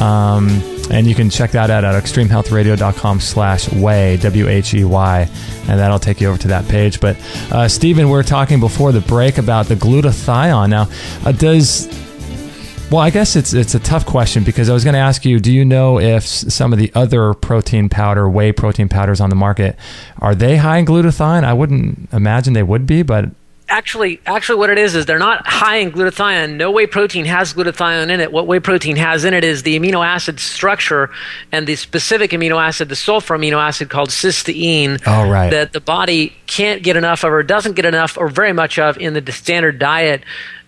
Um, and you can check that out at extremehealthradio.com slash whey w-h-e-y and that'll take you over to that page but uh, stephen we were talking before the break about the glutathione now uh, does well, I guess it's it's a tough question because I was going to ask you, do you know if some of the other protein powder, whey protein powders on the market, are they high in glutathione? I wouldn't imagine they would be, but actually actually what it is is they're not high in glutathione no whey protein has glutathione in it what whey protein has in it is the amino acid structure and the specific amino acid the sulfur amino acid called cysteine oh, right. that the body can't get enough of or doesn't get enough or very much of in the standard diet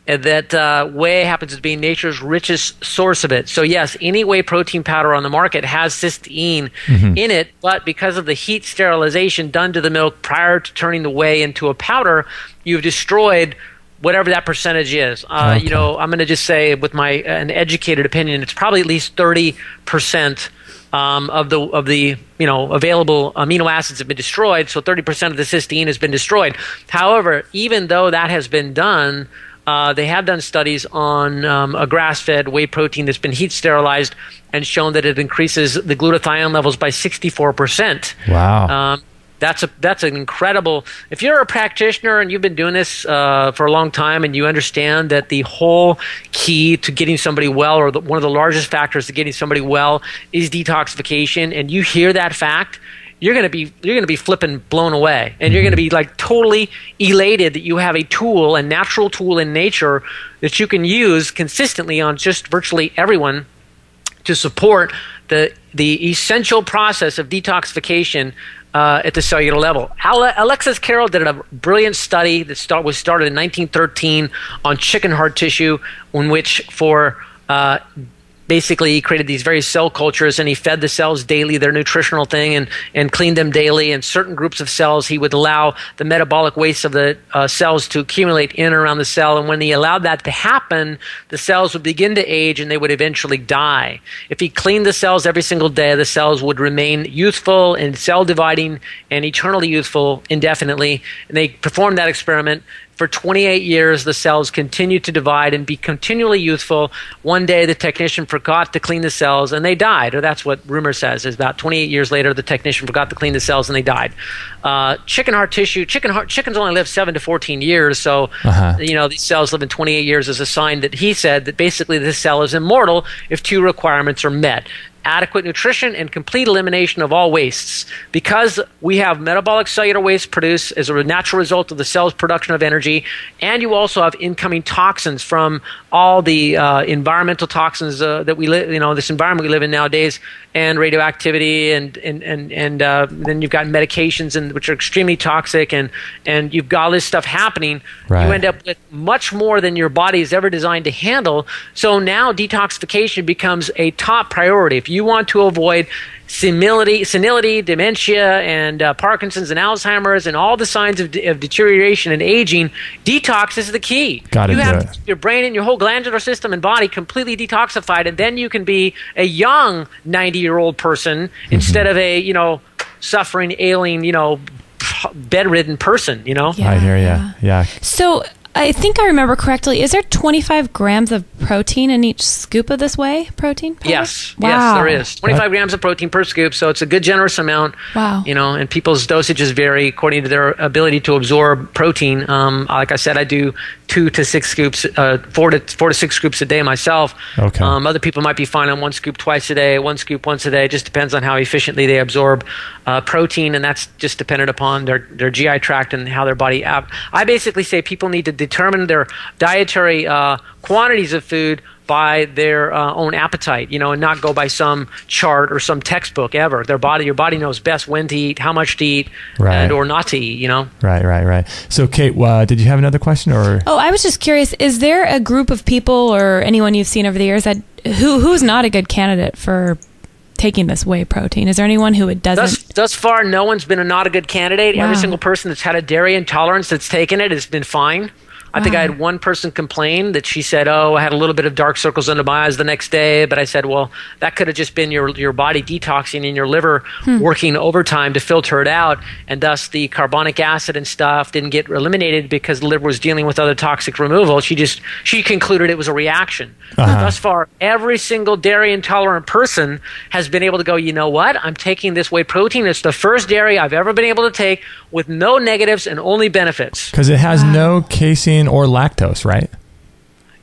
that uh, whey happens to be nature's richest source of it. So yes, any whey protein powder on the market has cysteine mm-hmm. in it, but because of the heat sterilization done to the milk prior to turning the whey into a powder, you've destroyed whatever that percentage is. Uh, okay. You know, I'm going to just say with my an educated opinion, it's probably at least thirty percent. Um, of the of the you know available amino acids have been destroyed, so 30% of the cysteine has been destroyed. However, even though that has been done, uh, they have done studies on um, a grass fed whey protein that's been heat sterilized and shown that it increases the glutathione levels by 64%. Wow. Um, that's a that's an incredible. If you're a practitioner and you've been doing this uh, for a long time and you understand that the whole key to getting somebody well, or the, one of the largest factors to getting somebody well, is detoxification, and you hear that fact, you're going to be you're going to be flipping blown away and you're going to be like totally elated that you have a tool a natural tool in nature that you can use consistently on just virtually everyone to support the the essential process of detoxification uh, at the cellular level. Alexis Carrel did a brilliant study that start, was started in 1913 on chicken heart tissue, in which for uh, basically he created these various cell cultures and he fed the cells daily their nutritional thing and, and cleaned them daily. And certain groups of cells he would allow the metabolic waste of the uh, cells to accumulate in and around the cell. And when he allowed that to happen the cells would begin to age and they would eventually die. If he cleaned the cells every single day the cells would remain youthful and cell dividing and eternally youthful indefinitely. And they performed that experiment for 28 years, the cells continued to divide and be continually youthful. One day, the technician forgot to clean the cells and they died, or that's what rumor says. Is about 28 years later, the technician forgot to clean the cells and they died. Uh, chicken heart tissue, chicken heart, chickens only live seven to 14 years, so uh-huh. you know these cells live in 28 years is a sign that he said that basically this cell is immortal if two requirements are met adequate nutrition, and complete elimination of all wastes. Because we have metabolic cellular waste produced as a natural result of the cell's production of energy, and you also have incoming toxins from all the uh, environmental toxins uh, that we live, you know, this environment we live in nowadays, and radioactivity, and and and and uh, then you've got medications and which are extremely toxic, and and you've got all this stuff happening. Right. You end up with much more than your body is ever designed to handle. So now detoxification becomes a top priority. If you you want to avoid senility, senility dementia, and uh, Parkinson's and Alzheimer's, and all the signs of, de- of, deterioration and aging, detox is the key. Got you have it. your brain and your whole glandular system and body completely detoxified, and then you can be a young 90 year old person mm-hmm. instead of a, you know, suffering, ailing, you know, bedridden person, you know? Yeah. I hear you. Yeah. So I think I remember correctly. Is there 25 grams of protein in each scoop of this whey protein? Powder? Yes, wow. yes, there is 25 grams of protein per scoop. So it's a good generous amount. Wow. You know, and people's dosages vary according to their ability to absorb protein. Um, like I said, I do two to six scoops, uh, four to four to six scoops a day myself. Okay. Um, other people might be fine on one scoop twice a day, one scoop once a day. It just depends on how efficiently they absorb uh, protein, and that's just dependent upon their their GI tract and how their body. Ab- I basically say people need to determine their dietary uh, quantities of food by their uh, own appetite, you know, and not go by some chart or some textbook ever. Their body, your body knows best when to eat, how much to eat, right. and or not to eat. You know. Right, right, right. So, Kate, uh, did you have another question, or? Oh, I was just curious. Is there a group of people or anyone you've seen over the years that who who's not a good candidate for taking this whey protein? Is there anyone who it doesn't? Thus, thus far, no one's been a not a good candidate. Wow. Every single person that's had a dairy intolerance that's taken it has been fine. I think I had one person complain that she said, "Oh, I had a little bit of dark circles under my eyes the next day." But I said, "Well, that could have just been your your body detoxing and your liver working overtime to filter it out, and thus the carbonic acid and stuff didn't get eliminated because the liver was dealing with other toxic removal." She just she concluded it was a reaction. Uh-huh. Thus far, every single dairy intolerant person has been able to go, "You know what? I'm taking this whey protein. It's the first dairy I've ever been able to take with no negatives and only benefits." Because it has no casein or lactose, right?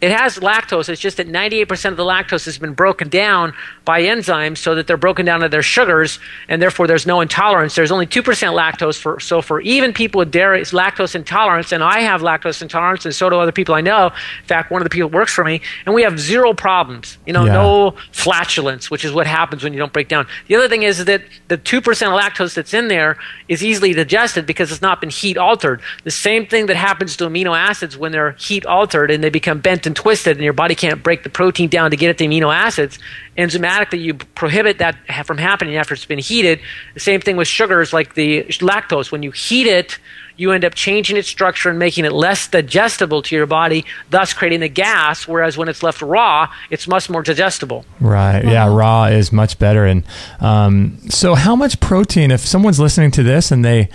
It has lactose. It's just that 98% of the lactose has been broken down by enzymes so that they're broken down to their sugars, and therefore there's no intolerance. There's only 2% lactose. For, so for even people with dairy lactose intolerance, and I have lactose intolerance, and so do other people I know. In fact, one of the people works for me, and we have zero problems. You know, Yeah. no flatulence, which is what happens when you don't break down. The other thing is that the 2% lactose that's in there is easily digested because it's not been heat altered. The same thing that happens to amino acids when they're heat altered and they become bent and twisted, and your body can't break the protein down to get at the amino acids. Enzymatically, you prohibit that from happening after it's been heated. The same thing with sugars like the lactose. When you heat it, you end up changing its structure and making it less digestible to your body, thus creating the gas. Whereas when it's left raw, it's much more digestible. Right. Yeah. Raw is much better. And um, so, how much protein? If someone's listening to this and they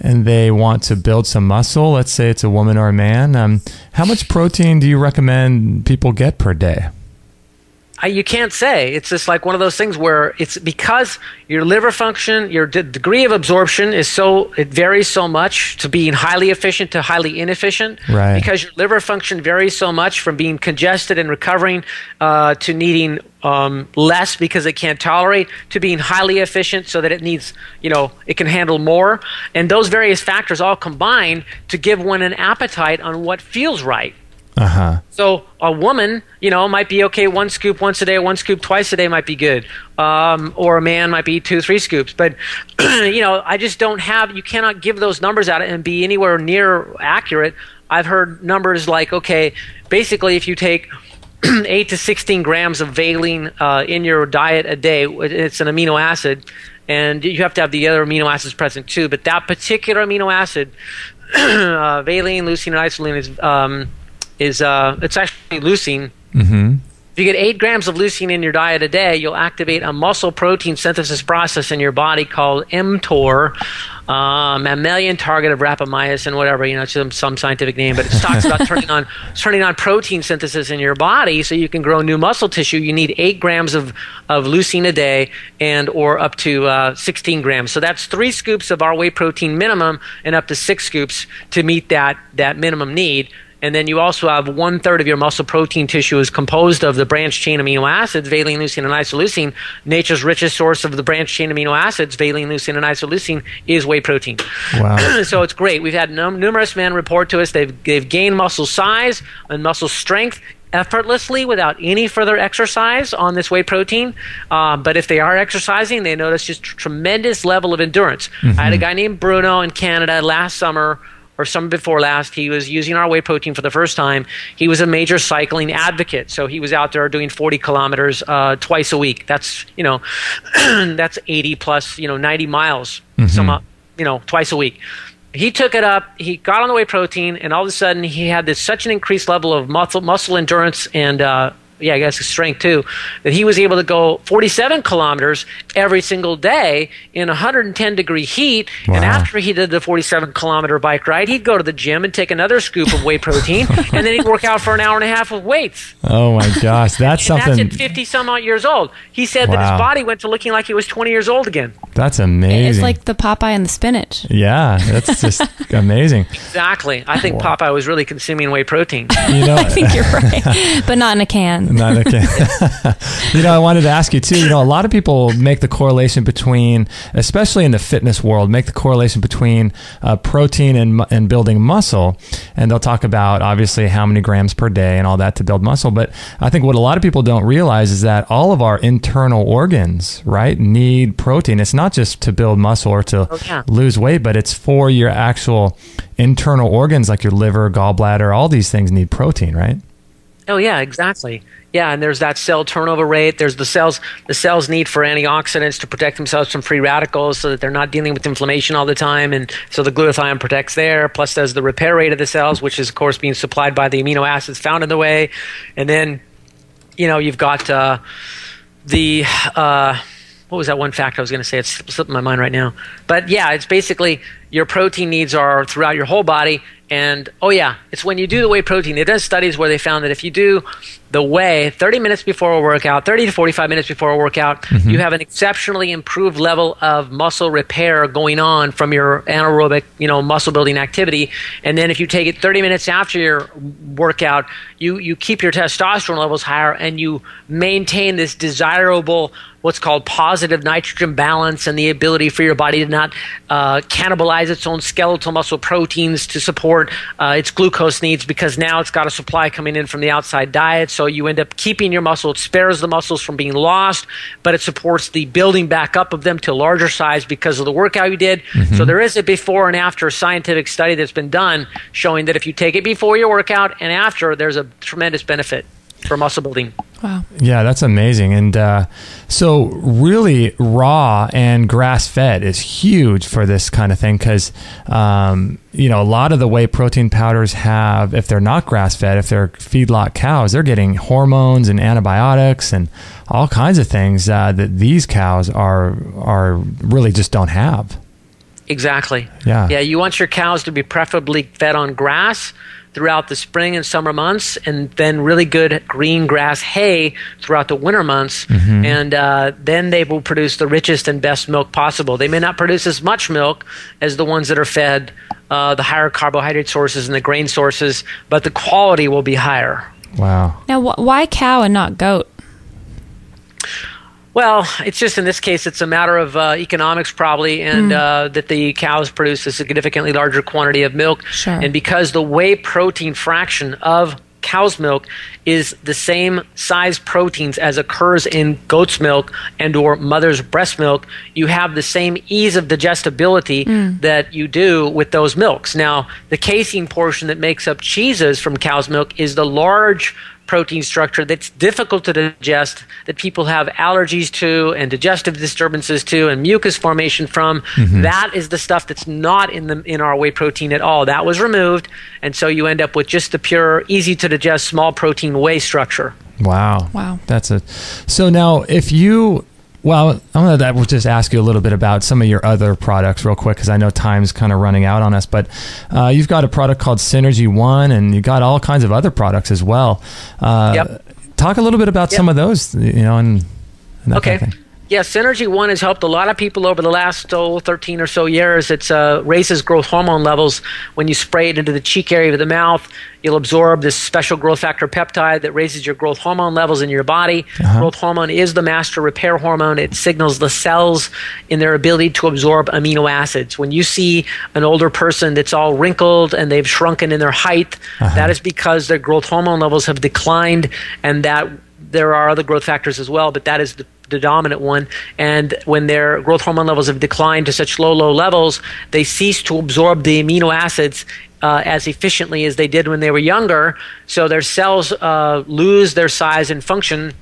and they want to build some muscle, let's say it's a woman or a man, um, how much protein do you recommend people get per day? I, you can't say. It's just like one of those things where it's because your liver function, your d- degree of absorption is so, it varies so much to being highly efficient to highly inefficient. Right. Because your liver function varies so much from being congested and recovering uh, to needing um, less because it can't tolerate to being highly efficient so that it needs, you know, it can handle more. And those various factors all combine to give one an appetite on what feels right. Uh huh. So a woman, you know, might be okay. One scoop once a day, one scoop twice a day might be good. Um, or a man might be two, three scoops. But *clears throat* you know, I just don't have. You cannot give those numbers out and be anywhere near accurate. I've heard numbers like, okay, basically, if you take *clears throat* eight to sixteen grams of valine uh, in your diet a day, it's an amino acid, and you have to have the other amino acids present too. But that particular amino acid, *clears throat* uh, valine, leucine, and isoleucine is. Um, is uh, it's actually leucine. Mm-hmm. If you get eight grams of leucine in your diet a day, you'll activate a muscle protein synthesis process in your body called mTOR, uh, mammalian target of rapamycin, whatever you know, some, some scientific name. But it talks about *laughs* turning on turning on protein synthesis in your body so you can grow new muscle tissue. You need eight grams of, of leucine a day, and or up to uh, 16 grams. So that's three scoops of our whey protein minimum, and up to six scoops to meet that that minimum need. And then you also have one third of your muscle protein tissue is composed of the branched chain amino acids, valine, leucine, and isoleucine. Nature's richest source of the branched chain amino acids, valine, leucine, and isoleucine, is whey protein. Wow. *clears throat* so it's great. We've had num- numerous men report to us they've, they've gained muscle size and muscle strength effortlessly without any further exercise on this whey protein. Um, but if they are exercising, they notice just tremendous level of endurance. I had a guy named Bruno in Canada last summer or some before last, he was using our whey protein for the first time. He was a major cycling advocate, so he was out there doing 40 kilometers uh, twice a week. That's you know, *clears throat* that's 80 plus you know 90 miles, some uh, you know twice a week. He took it up. He got on the whey protein, and all of a sudden, he had this such an increased level of muscle muscle endurance and uh, yeah, I guess his strength too, that he was able to go 47 kilometers every single day in 110 degree heat. Wow. And after he did the 47 kilometer bike ride, he'd go to the gym and take another scoop of whey protein, *laughs* and then he'd work out for an hour and a half with weights. Oh my gosh, that's And something. that's at 50 some odd years old. He said that his body went to looking like he was 20 years old again. That's amazing. It's like the Popeye and the spinach. yeah, that's just *laughs* amazing. Exactly. I think Popeye was really consuming whey protein. You *laughs* know, I think you're right, but not in a can. Not okay. *laughs* you know, I wanted to ask you too. You know, a lot of people make the correlation between, especially in the fitness world, make the correlation between uh, protein and and building muscle, and they'll talk about obviously how many grams per day and all that to build muscle. But I think what a lot of people don't realize is that all of our internal organs, right, need protein. It's not just to build muscle or to Oh, yeah. lose weight, but it's for your actual internal organs like your liver, gallbladder. All these things need protein, right? Oh yeah, exactly. Yeah, and there's that cell turnover rate. There's the cells the cells need for antioxidants to protect themselves from free radicals so that they're not dealing with inflammation all the time and so the glutathione protects there. Plus there's the repair rate of the cells which is of course being supplied by the amino acids found in the whey. And then you know, you've got uh, the uh, what was that one fact I was going to say? It's slipping my mind right now. But yeah, it's basically your protein needs are throughout your whole body. And oh yeah, it's when you do the whey protein. They've done studies where they found that if you do the whey 30 minutes before a workout, 30 to 45 minutes before a workout, mm-hmm. you have an exceptionally improved level of muscle repair going on from your anaerobic, you know, muscle building activity. And then if you take it 30 minutes after your workout, you you keep your testosterone levels higher and you maintain this desirable what's called positive nitrogen balance and the ability for your body to not uh, cannibalize its own skeletal muscle proteins to support uh, its glucose needs because now it's got a supply coming in from the outside diet. So you end up keeping your muscle. It spares the muscles from being lost, but it supports the building back up of them to larger size because of the workout you did. Mm-hmm. So there is a before and after scientific study that's been done showing that if you take it before your workout and after, there's a tremendous benefit for muscle building. Wow. Yeah, that's amazing. And uh, so, really, raw and grass fed is huge for this kind of thing because, um, you know, a lot of the whey protein powders have, if they're not grass fed, if they're feedlot cows, they're getting hormones and antibiotics and all kinds of things uh, that these cows are are really just don't have. Exactly. Yeah. Yeah. You want your cows to be preferably fed on grass throughout the spring and summer months, and then really good green grass hay throughout the winter months. Mm-hmm. And uh, then they will produce the richest and best milk possible. They may not produce as much milk as the ones that are fed uh, the higher carbohydrate sources and the grain sources, but the quality will be higher. Wow. Now, wh- why cow and not goat? Well, it's just in this case, it's a matter of uh, economics probably, and mm. uh, that the cows produce a significantly larger quantity of milk. Sure. And because the whey protein fraction of cow's milk is the same size proteins as occurs in goat's milk and or mother's breast milk you have the same ease of digestibility mm. that you do with those milks now the casein portion that makes up cheeses from cow's milk is the large protein structure that's difficult to digest, that people have allergies to and digestive disturbances to and mucus formation from. Mm-hmm. That is the stuff that's not in the in our whey protein at all. That was removed, and so you end up with just the pure, easy to digest small protein whey structure. Wow. Wow. That's it. So now if you well, I'm going to just ask you a little bit about some of your other products real quick because I know time's kind of running out on us. But uh, you've got a product called Synergy One, and you've got all kinds of other products as well. Uh, yep. Talk a little bit about yep. some of those, you know, and, and okay. Kind of yeah, Synergy One has helped a lot of people over the last oh, 13 or so years. It uh, raises growth hormone levels when you spray it into the cheek area of the mouth. You'll absorb this special growth factor peptide that raises your growth hormone levels in your body. Uh-huh. Growth hormone is the master repair hormone. It signals the cells in their ability to absorb amino acids. When you see an older person that's all wrinkled and they've shrunken in their height, uh-huh. that is because their growth hormone levels have declined and that there are other growth factors as well, but that is the the dominant one. And when their growth hormone levels have declined to such low, low levels, they cease to absorb the amino acids uh, as efficiently as they did when they were younger. So their cells uh, lose their size and function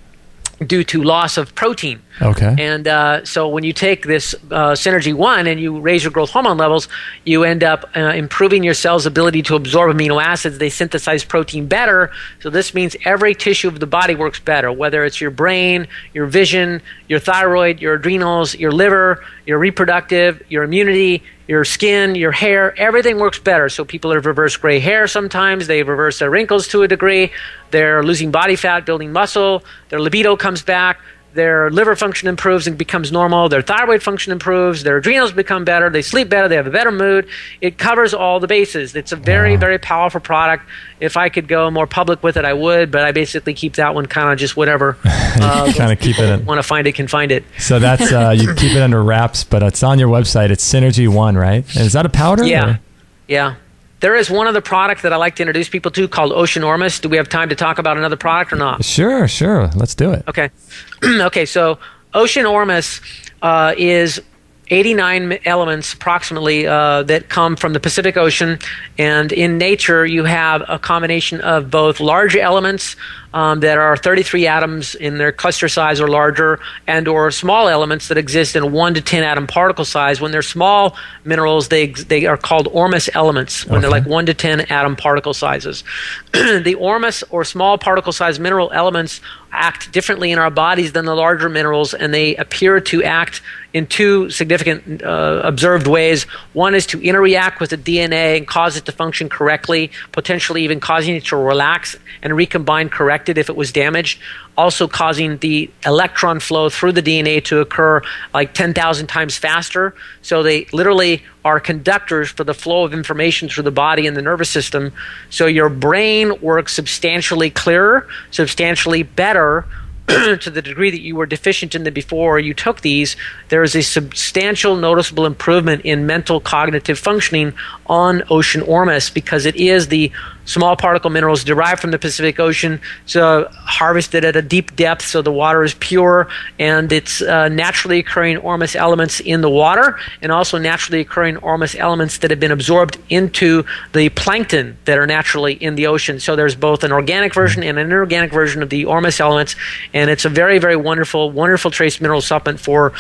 due to loss of protein. Okay. And uh, so when you take this uh, Synergy 1 and you raise your growth hormone levels, you end up uh, improving your cell's ability to absorb amino acids. They synthesize protein better. So this means every tissue of the body works better, whether it's your brain, your vision, your thyroid, your adrenals, your liver, your reproductive, your immunity, your skin, your hair, everything works better. So people have reversed gray hair sometimes, they reverse their wrinkles to a degree, they're losing body fat, building muscle, their libido comes back their liver function improves and becomes normal, their thyroid function improves, their adrenals become better, they sleep better, they have a better mood. It covers all the bases. It's a very, very powerful product. If I could go more public with it, I would, but I basically keep that one kind of just whatever. *laughs* Uh, kind of keep it. Want to find it, can find it. So that's uh, you keep it under wraps, but it's on your website. It's Synergy One, right? And is that a powder? Yeah, or? yeah. There is one other product that I like to introduce people to called Oceanormous. Do we have time to talk about another product or not? Sure, sure. Let's do it. Okay. *clears throat* okay, so Oceanormous uh, is 89 elements approximately uh, that come from the Pacific Ocean. And in nature, you have a combination of both large elements um, that are 33 atoms in their cluster size or larger, and or small elements that exist in 1 to 10 atom particle size. When they're small minerals, they, they are called ormus elements, when okay. they're like 1 to 10 atom particle sizes. *clears throat* the ormus or small particle size mineral elements act differently in our bodies than the larger minerals, and they appear to act in two significant uh, observed ways. One is to interact with the DNA and cause it to function correctly, potentially even causing it to relax and recombine corrected if it was damaged also causing the electron flow through the DNA to occur like 10,000 times faster. So they literally are conductors for the flow of information through the body and the nervous system. So your brain works substantially clearer, substantially better *clears throat* to the degree that you were deficient in the before you took these, there is a substantial noticeable improvement in mental cognitive functioning on ocean ormus because it is the small particle minerals derived from the Pacific Ocean, so harvested at a deep depth, so the water is pure, and it's uh, naturally occurring ormus elements in the water, and also naturally occurring ormus elements that have been absorbed into the plankton that are naturally in the ocean. So there's both an organic version and an inorganic version of the ormus elements, and it's a very, very wonderful, wonderful trace mineral supplement for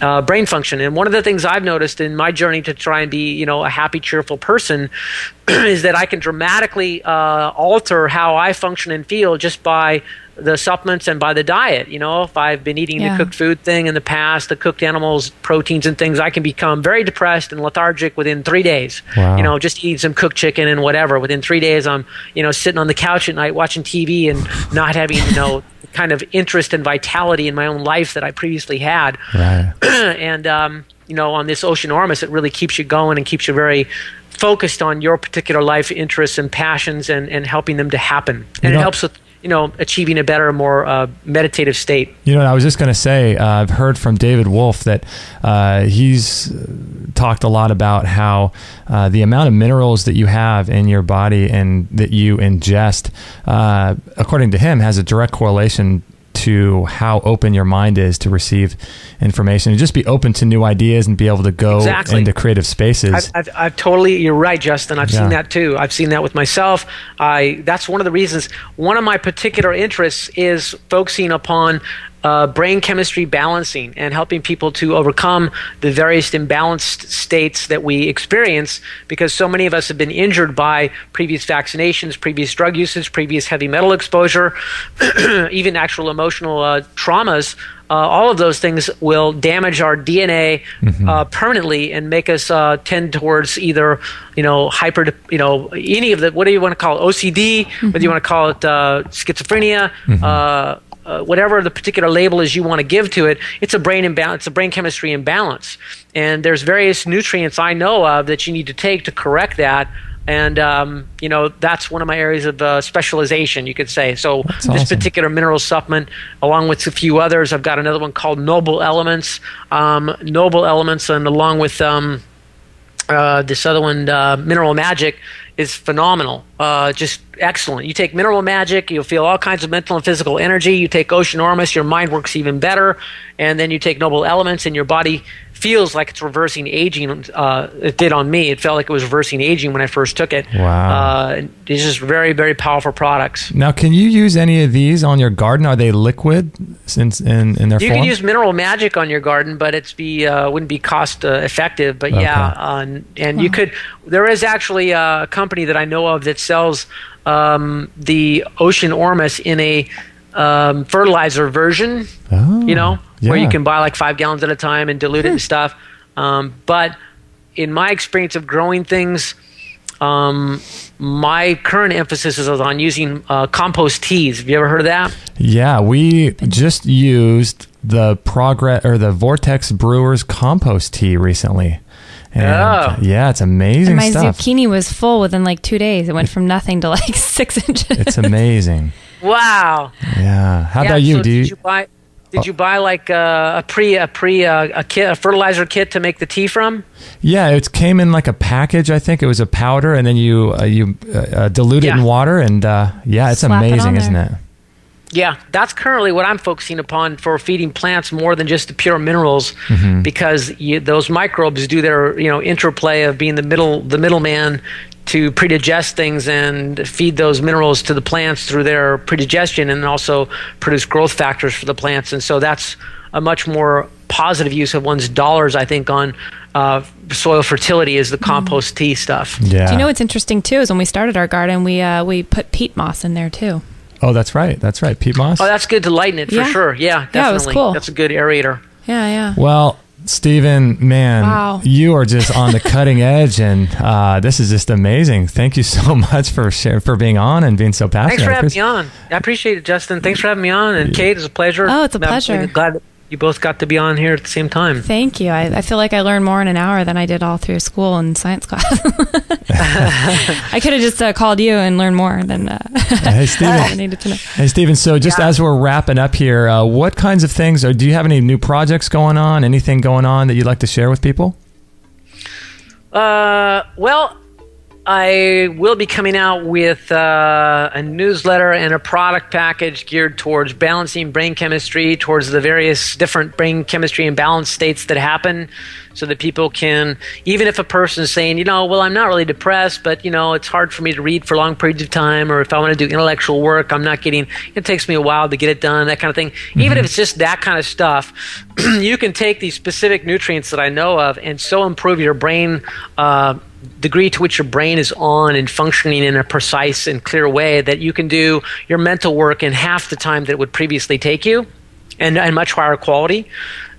uh, brain function. And one of the things I've noticed in my journey to try and be, you know, a happy, cheerful person *clears throat* is that I can dramatically uh, alter how I function and feel just by the supplements and by the diet. You know, if I've been eating yeah. the cooked food thing in the past, the cooked animals, proteins and things, I can become very depressed and lethargic within three days. Wow. You know, just eating some cooked chicken and whatever. Within three days, I'm, you know, sitting on the couch at night watching TV and not having, you know, *laughs* kind of interest and vitality in my own life that I previously had. Right. *clears throat* and, um, you know, on this ocean ormus, it really keeps you going and keeps you very focused on your particular life interests and passions and, and helping them to happen. And you know, it helps with you know, achieving a better, more uh, meditative state. You know, I was just going to say, uh, I've heard from David Wolfe that uh, he's talked a lot about how uh, the amount of minerals that you have in your body and that you ingest, uh, according to him, has a direct correlation to how open your mind is to receive information and just be open to new ideas and be able to go exactly. into creative spaces. I've, I've, I've, totally, you're right, Justin. I've yeah. seen that too. I've seen that with myself. I that's one of the reasons. One of my particular interests is focusing upon uh, brain chemistry balancing and helping people to overcome the various imbalanced states that we experience because so many of us have been injured by previous vaccinations, previous drug usage, previous heavy metal exposure, *clears throat* even actual emotional uh, traumas. Uh, all of those things will damage our DNA mm-hmm. Uh, permanently and make us uh, tend towards either, you know, hyper, you know, any of the what do you want to call it, OCD, mm-hmm. whether you want to call it uh, schizophrenia. Mm-hmm uh, whatever the particular label is you want to give to it, it's a brain imbalance, it's a brain chemistry imbalance. And there's various nutrients I know of that you need to take to correct that. And um, you know that's one of my areas of uh, specialization, you could say. So that's this awesome. particular mineral supplement, along with a few others, I've got another one called Noble Elements. Um, Noble Elements, and along with um, uh, this other one, uh, Mineral Magic, is phenomenal. Uh, just excellent. You take Mineral Magic, you'll feel all kinds of mental and physical energy. You take Ocean Ormus, your mind works even better. And then you take Noble Elements, and your body feels like it's reversing aging. Uh, it did on me. It felt like it was reversing aging when I first took it. Wow. Uh, it's just very, very powerful products. Now, can you use any of these on your garden? Are they liquid since in, in their You form? can use Mineral Magic on your garden, but it's be uh, wouldn't be cost uh, effective. But okay. yeah, and, and you could. There is actually a company that I know of that sells um, the Ocean Ormus in a um, fertilizer version. Oh, you know, yeah. where you can buy like five gallons at a time and dilute it and hmm. stuff. Um, but in my experience of growing things, um, my current emphasis is on using uh, compost teas. Have you ever heard of that? Yeah, we just used the progress or the Vortex Brewers compost tea recently. And oh. yeah, it's amazing. And my stuff. zucchini was full within like two days. It went from nothing to like *laughs* six inches. It's amazing. Wow. Yeah. How yeah, about you? So Do you, did you buy? Did you buy like a, a pre a pre a, a, kit a fertilizer kit to make the tea from? Yeah, it came in like a package. I think it was a powder, and then you uh, you uh, uh dilute yeah. it in water, and uh, yeah, it's Slap amazing, is isn't it? Yeah, that's currently what I'm focusing upon for feeding plants more than just the pure minerals, Mm-hmm. because you, those microbes do their you know interplay of being the middle the middleman to predigest things and feed those minerals to the plants through their predigestion, and also produce growth factors for the plants. And so that's a much more positive use of one's dollars, I think, on uh, soil fertility is the compost tea stuff. Yeah. Do you know what's interesting too? Is when we started our garden, we uh, we put peat moss in there too. oh, that's right. That's right. Peat moss. Oh, that's good to lighten it for Yeah. sure. Yeah, definitely. Yeah, it was cool. That's a good aerator. Yeah, yeah. Well, Stephen, man, Wow. you are just on the cutting edge, and uh, this is just amazing. Thank you so *laughs* much for share, for being on and being so passionate. Thanks for having appreciate- me on. I appreciate it, Justin. Thanks for having me on. And Kate, it's a pleasure. Oh, it's a I'm pleasure. glad that you both got to be on here at the same time. Thank you. I, I feel like I learned more in an hour than I did all through school and science class. *laughs* *laughs* I could have just uh, called you and learned more than uh, Hey, *laughs* I Stephen. needed to know. Hey, Stephen. So, just as we're wrapping up here, uh, what kinds of things, or do you have any new projects going on? Anything going on that you'd like to share with people? Uh, well, I will be coming out with uh, a newsletter and a product package geared towards balancing brain chemistry, towards the various different brain chemistry and balance states that happen, so that people can, even if a person is saying, you know, well, I'm not really depressed, but, you know, it's hard for me to read for long periods of time, or if I want to do intellectual work, I'm not getting, it takes me a while to get it done, that kind of thing. Even if it's just that kind of stuff, *clears throat* you can take these specific nutrients that I know of and so improve your brain. Uh, degree to which your brain is on and functioning in a precise and clear way that you can do your mental work in half the time that it would previously take you and, and much higher quality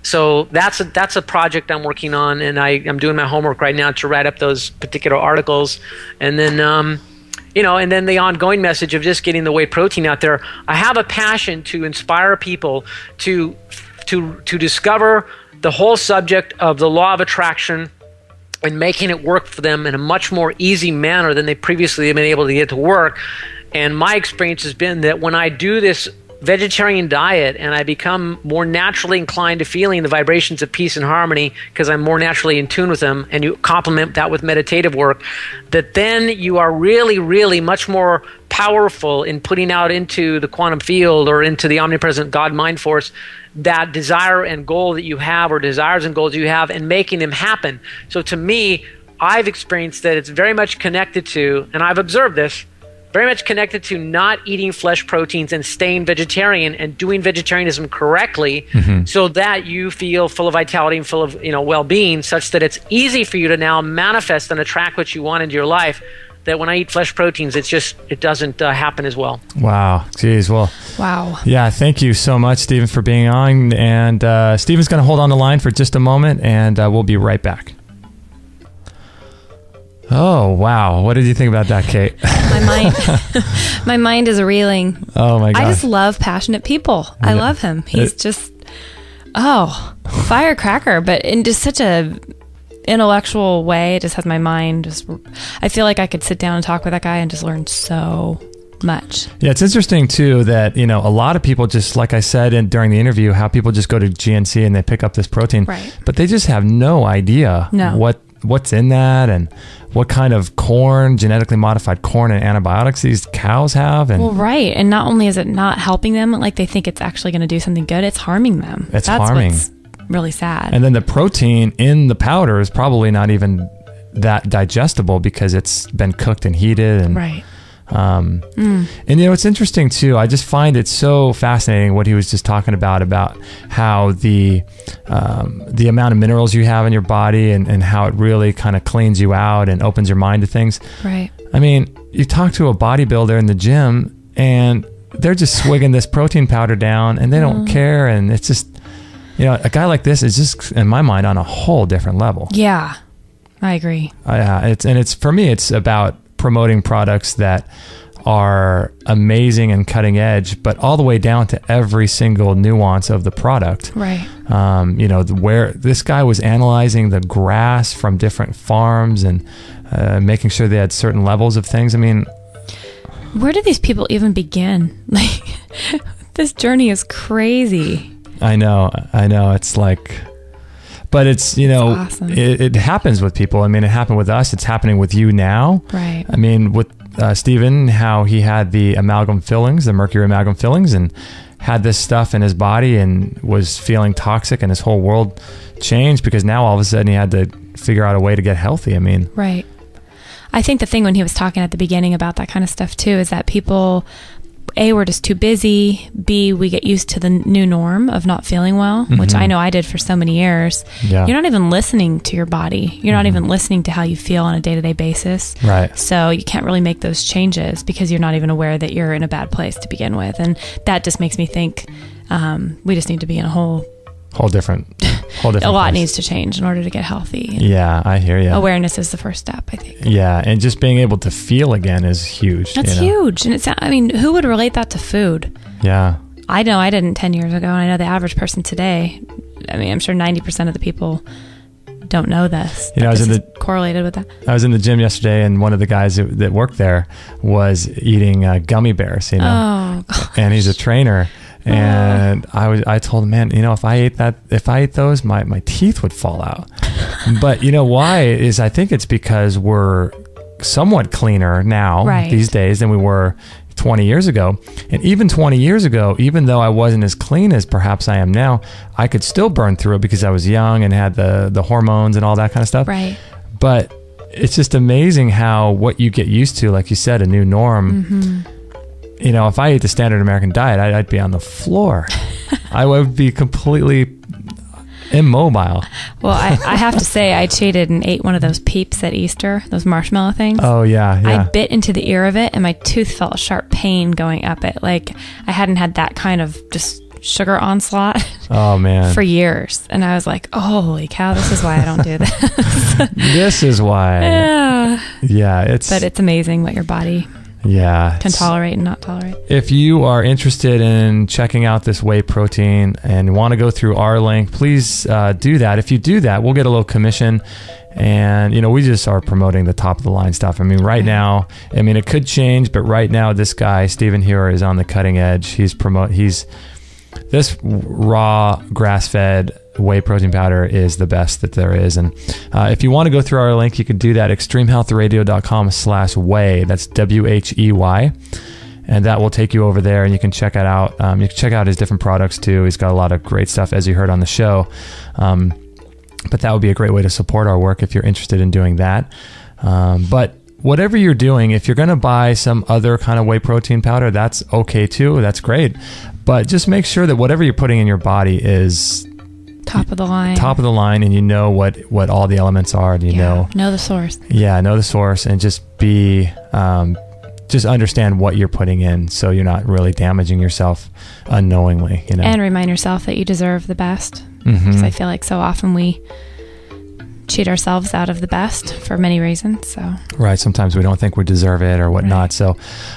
so that's a, that's a project I'm working on, and I, I'm doing my homework right now to write up those particular articles, and then um, you know, and then the ongoing message of just getting the whey protein out there. I have a passion to inspire people to to to discover the whole subject of the law of attraction and making it work for them in a much more easy manner than they previously have been able to get to work. And my experience has been that when I do this vegetarian diet and I become more naturally inclined to feeling the vibrations of peace and harmony because I'm more naturally in tune with them, and you complement that with meditative work, that then you are really, really much more powerful in putting out into the quantum field or into the omnipresent God mind force that desire and goal that you have or desires and goals you have and making them happen. So to me, I've experienced that it's very much connected to, and I've observed this, very much connected to not eating flesh proteins and staying vegetarian and doing vegetarianism correctly so that you feel full of vitality and full of you know well-being such that it's easy for you to now manifest and attract what you want into your life that when i eat flesh proteins it's just it doesn't uh, happen as well Wow. Geez. Well, Wow. yeah. Thank you so much, Stephen, for being on. And uh, Stephen's going to hold on the line for just a moment, and uh, we'll be right back. Oh wow! What did you think about that, Kate? My mind, *laughs* *laughs* my mind is reeling. Oh my god! I just love passionate people. I love him. He's It- just oh firecracker, but in just such a intellectual way. It just has my mind just. I feel like I could sit down and talk with that guy and just learn so much. Yeah, it's interesting too that you know a lot of people just like I said in, during the interview, how people just go to GNC and they pick up this protein, Right. But they just have no idea No. what what's in that and what kind of corn, genetically modified corn and antibiotics these cows have, and Well, right, and not only is it not helping them, like they think it's actually going to do something good, it's harming them. It's That's harming. Really sad. and then the protein in the powder is probably not even that digestible because it's been cooked and heated and right. Um, And you know, it's interesting too. I just find it so fascinating what he was just talking about about how the um, the amount of minerals you have in your body and, and how it really kind of cleans you out and opens your mind to things. Right. I mean, you talk to a bodybuilder in the gym and they're just swigging this protein powder down and they don't care. And it's just, you know, a guy like this is just, in my mind, on a whole different level. Yeah. I agree. Uh, it's and it's for me, it's about promoting products that are amazing and cutting edge, but all the way down to every single nuance of the product. Right. Um, you know, where this guy was analyzing the grass from different farms and uh, making sure they had certain levels of things. I mean, Where do these people even begin? *laughs* Like, this journey is crazy. I know, I know. It's like, but it's you know awesome. it, it happens with people. I mean, it happened with us. It's happening with you now. Right. I mean, with uh, Stephen, how he had the amalgam fillings, the mercury amalgam fillings, and had this stuff in his body and was feeling toxic, and his whole world changed because now all of a sudden he had to figure out a way to get healthy. I mean, Right. I think the thing when he was talking at the beginning about that kind of stuff too is that people, A, we're just too busy. B, we get used to the new norm of not feeling well, which I know I did for so many years. yeah, You're not even listening to your body. You're not even listening to how you feel on a day to day basis. right. So you can't really make those changes because you're not even aware that you're in a bad place to begin with. And that just makes me think um, we just need to be in a whole, Whole different, whole different. *laughs* a lot place. needs to change in order to get healthy. Yeah, I hear you. Awareness is the first step, I think. Yeah, and just being able to feel again is huge. That's you know? huge. And it's, I mean, who would relate that to food? Yeah, I know I didn't 10 years ago, and I know the average person today, I mean, I'm sure 90% of the people don't know this. You know, I was in the- correlated with that. I was in the gym yesterday, and one of the guys that, that worked there was eating uh, gummy bears. You know, Oh, and he's a trainer. And I was, I told him, man, you know, if I ate that, if I ate those, my, my teeth would fall out. *laughs* but you know why is I think it's because we're somewhat cleaner now Right. these days than we were 20 years ago. And even 20 years ago, even though I wasn't as clean as perhaps I am now, I could still burn through it because I was young and had the, the hormones and all that kind of stuff right. but it's just amazing how what you get used to, like you said, a new norm. Mm-hmm. You know, if I ate the standard American diet, I'd, I'd be on the floor. *laughs* I would be completely immobile. Well, I, I have to say, I cheated and ate one of those peeps at Easter, those marshmallow things. Oh yeah, yeah. I bit into the ear of it, and my tooth felt a sharp pain going up it. Like I hadn't had that kind of just sugar onslaught oh man, *laughs* for years, and I was like, "Oh, "Holy cow! This is why I don't do this." *laughs* this is why. yeah. Yeah, it's But it's amazing what your body yeah. can tolerate and not tolerate. If you are interested in checking out this whey protein and want to go through our link, please uh, do that. If you do that, we'll get a little commission. And, you know, we just are promoting the top of the line stuff. I mean, right now, I mean, it could change, but right now, this guy, Stephen Heuer, is on the cutting edge. He's promote, he's, this raw grass fed whey protein powder is the best that there is. And uh, if you want to go through our link, you can do that extremehealthradio.com slash whey. That's W H E Y. And that will take you over there and you can check it out. Um, you can check out his different products too. He's got a lot of great stuff as you heard on the show. Um, but that would be a great way to support our work if you're interested in doing that. Um, but whatever you're doing, if you're going to buy some other kind of whey protein powder, that's okay too. That's great. But just make sure that whatever you're putting in your body is Top of the line. top of the line and you know what, what all the elements are and you yeah. know, Know the source. yeah, know the source and just be, um, just understand what you're putting in so you're not really damaging yourself unknowingly, you know. And remind yourself that you deserve the best. Because I feel like so often we cheat ourselves out of the best for many reasons. So Right. Sometimes we don't think we deserve it or whatnot. Right. So,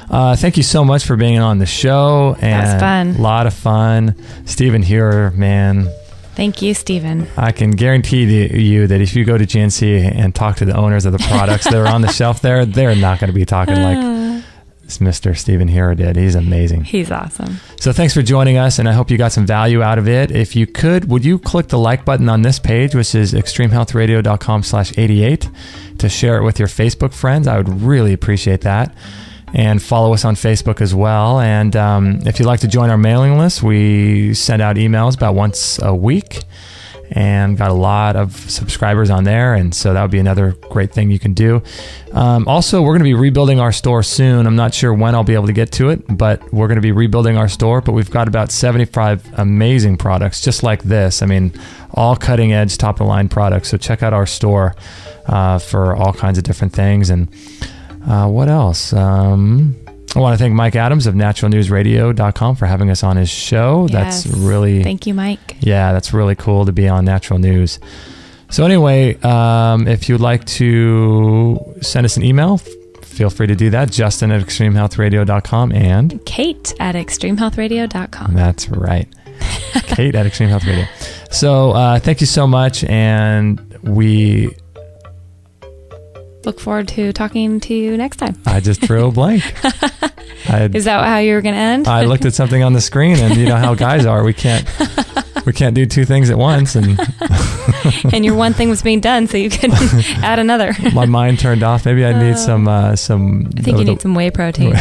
uh, thank you so much for being on the show. And That was fun. A lot of fun. Stephen Heuer, man, thank you, Stephen. I can guarantee the, you that if you go to GNC and talk to the owners of the products that are on the *laughs* shelf there, they're not going to be talking like uh. this Mr. Stephen Heuer did. He's amazing. he's awesome. So thanks for joining us, and I hope you got some value out of it. If you could, would you click the like button on this page, which is extremehealthradio.com slash 88, to share it with your Facebook friends? I would really appreciate that. And follow us on Facebook as well. And um, if you'd like to join our mailing list, we send out emails about once a week and got a lot of subscribers on there. And so that would be another great thing you can do. Um, also, we're going to be rebuilding our store soon. I'm not sure when I'll be able to get to it, but we're going to be rebuilding our store. But we've got about 75 amazing products just like this. I mean, all cutting edge, top of the line products. So check out our store uh, for all kinds of different things. And uh, what else? Um, I want to thank Mike Adams of naturalnewsradio.com for having us on his show. That's really Thank you, Mike. yeah, that's really cool to be on Natural News. So anyway, um, if you'd like to send us an email, feel free to do that. Justin at extremehealthradio.com and Kate at extremehealthradio.com. that's right. Kate at Extreme Health Radio. So uh, thank you so much, and we Look forward to talking to you next time. I just drew a blank. *laughs* Is that how you were going to end? I looked at something on the screen, and you know how guys are. We can't we can't do two things at once, and *laughs* and your one thing was being done, so you could *laughs* add another. My mind turned off. Maybe I need some uh, some. I think you need some whey protein,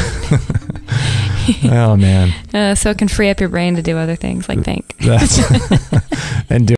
oh man, uh, so it can free up your brain to do other things like think. that's and do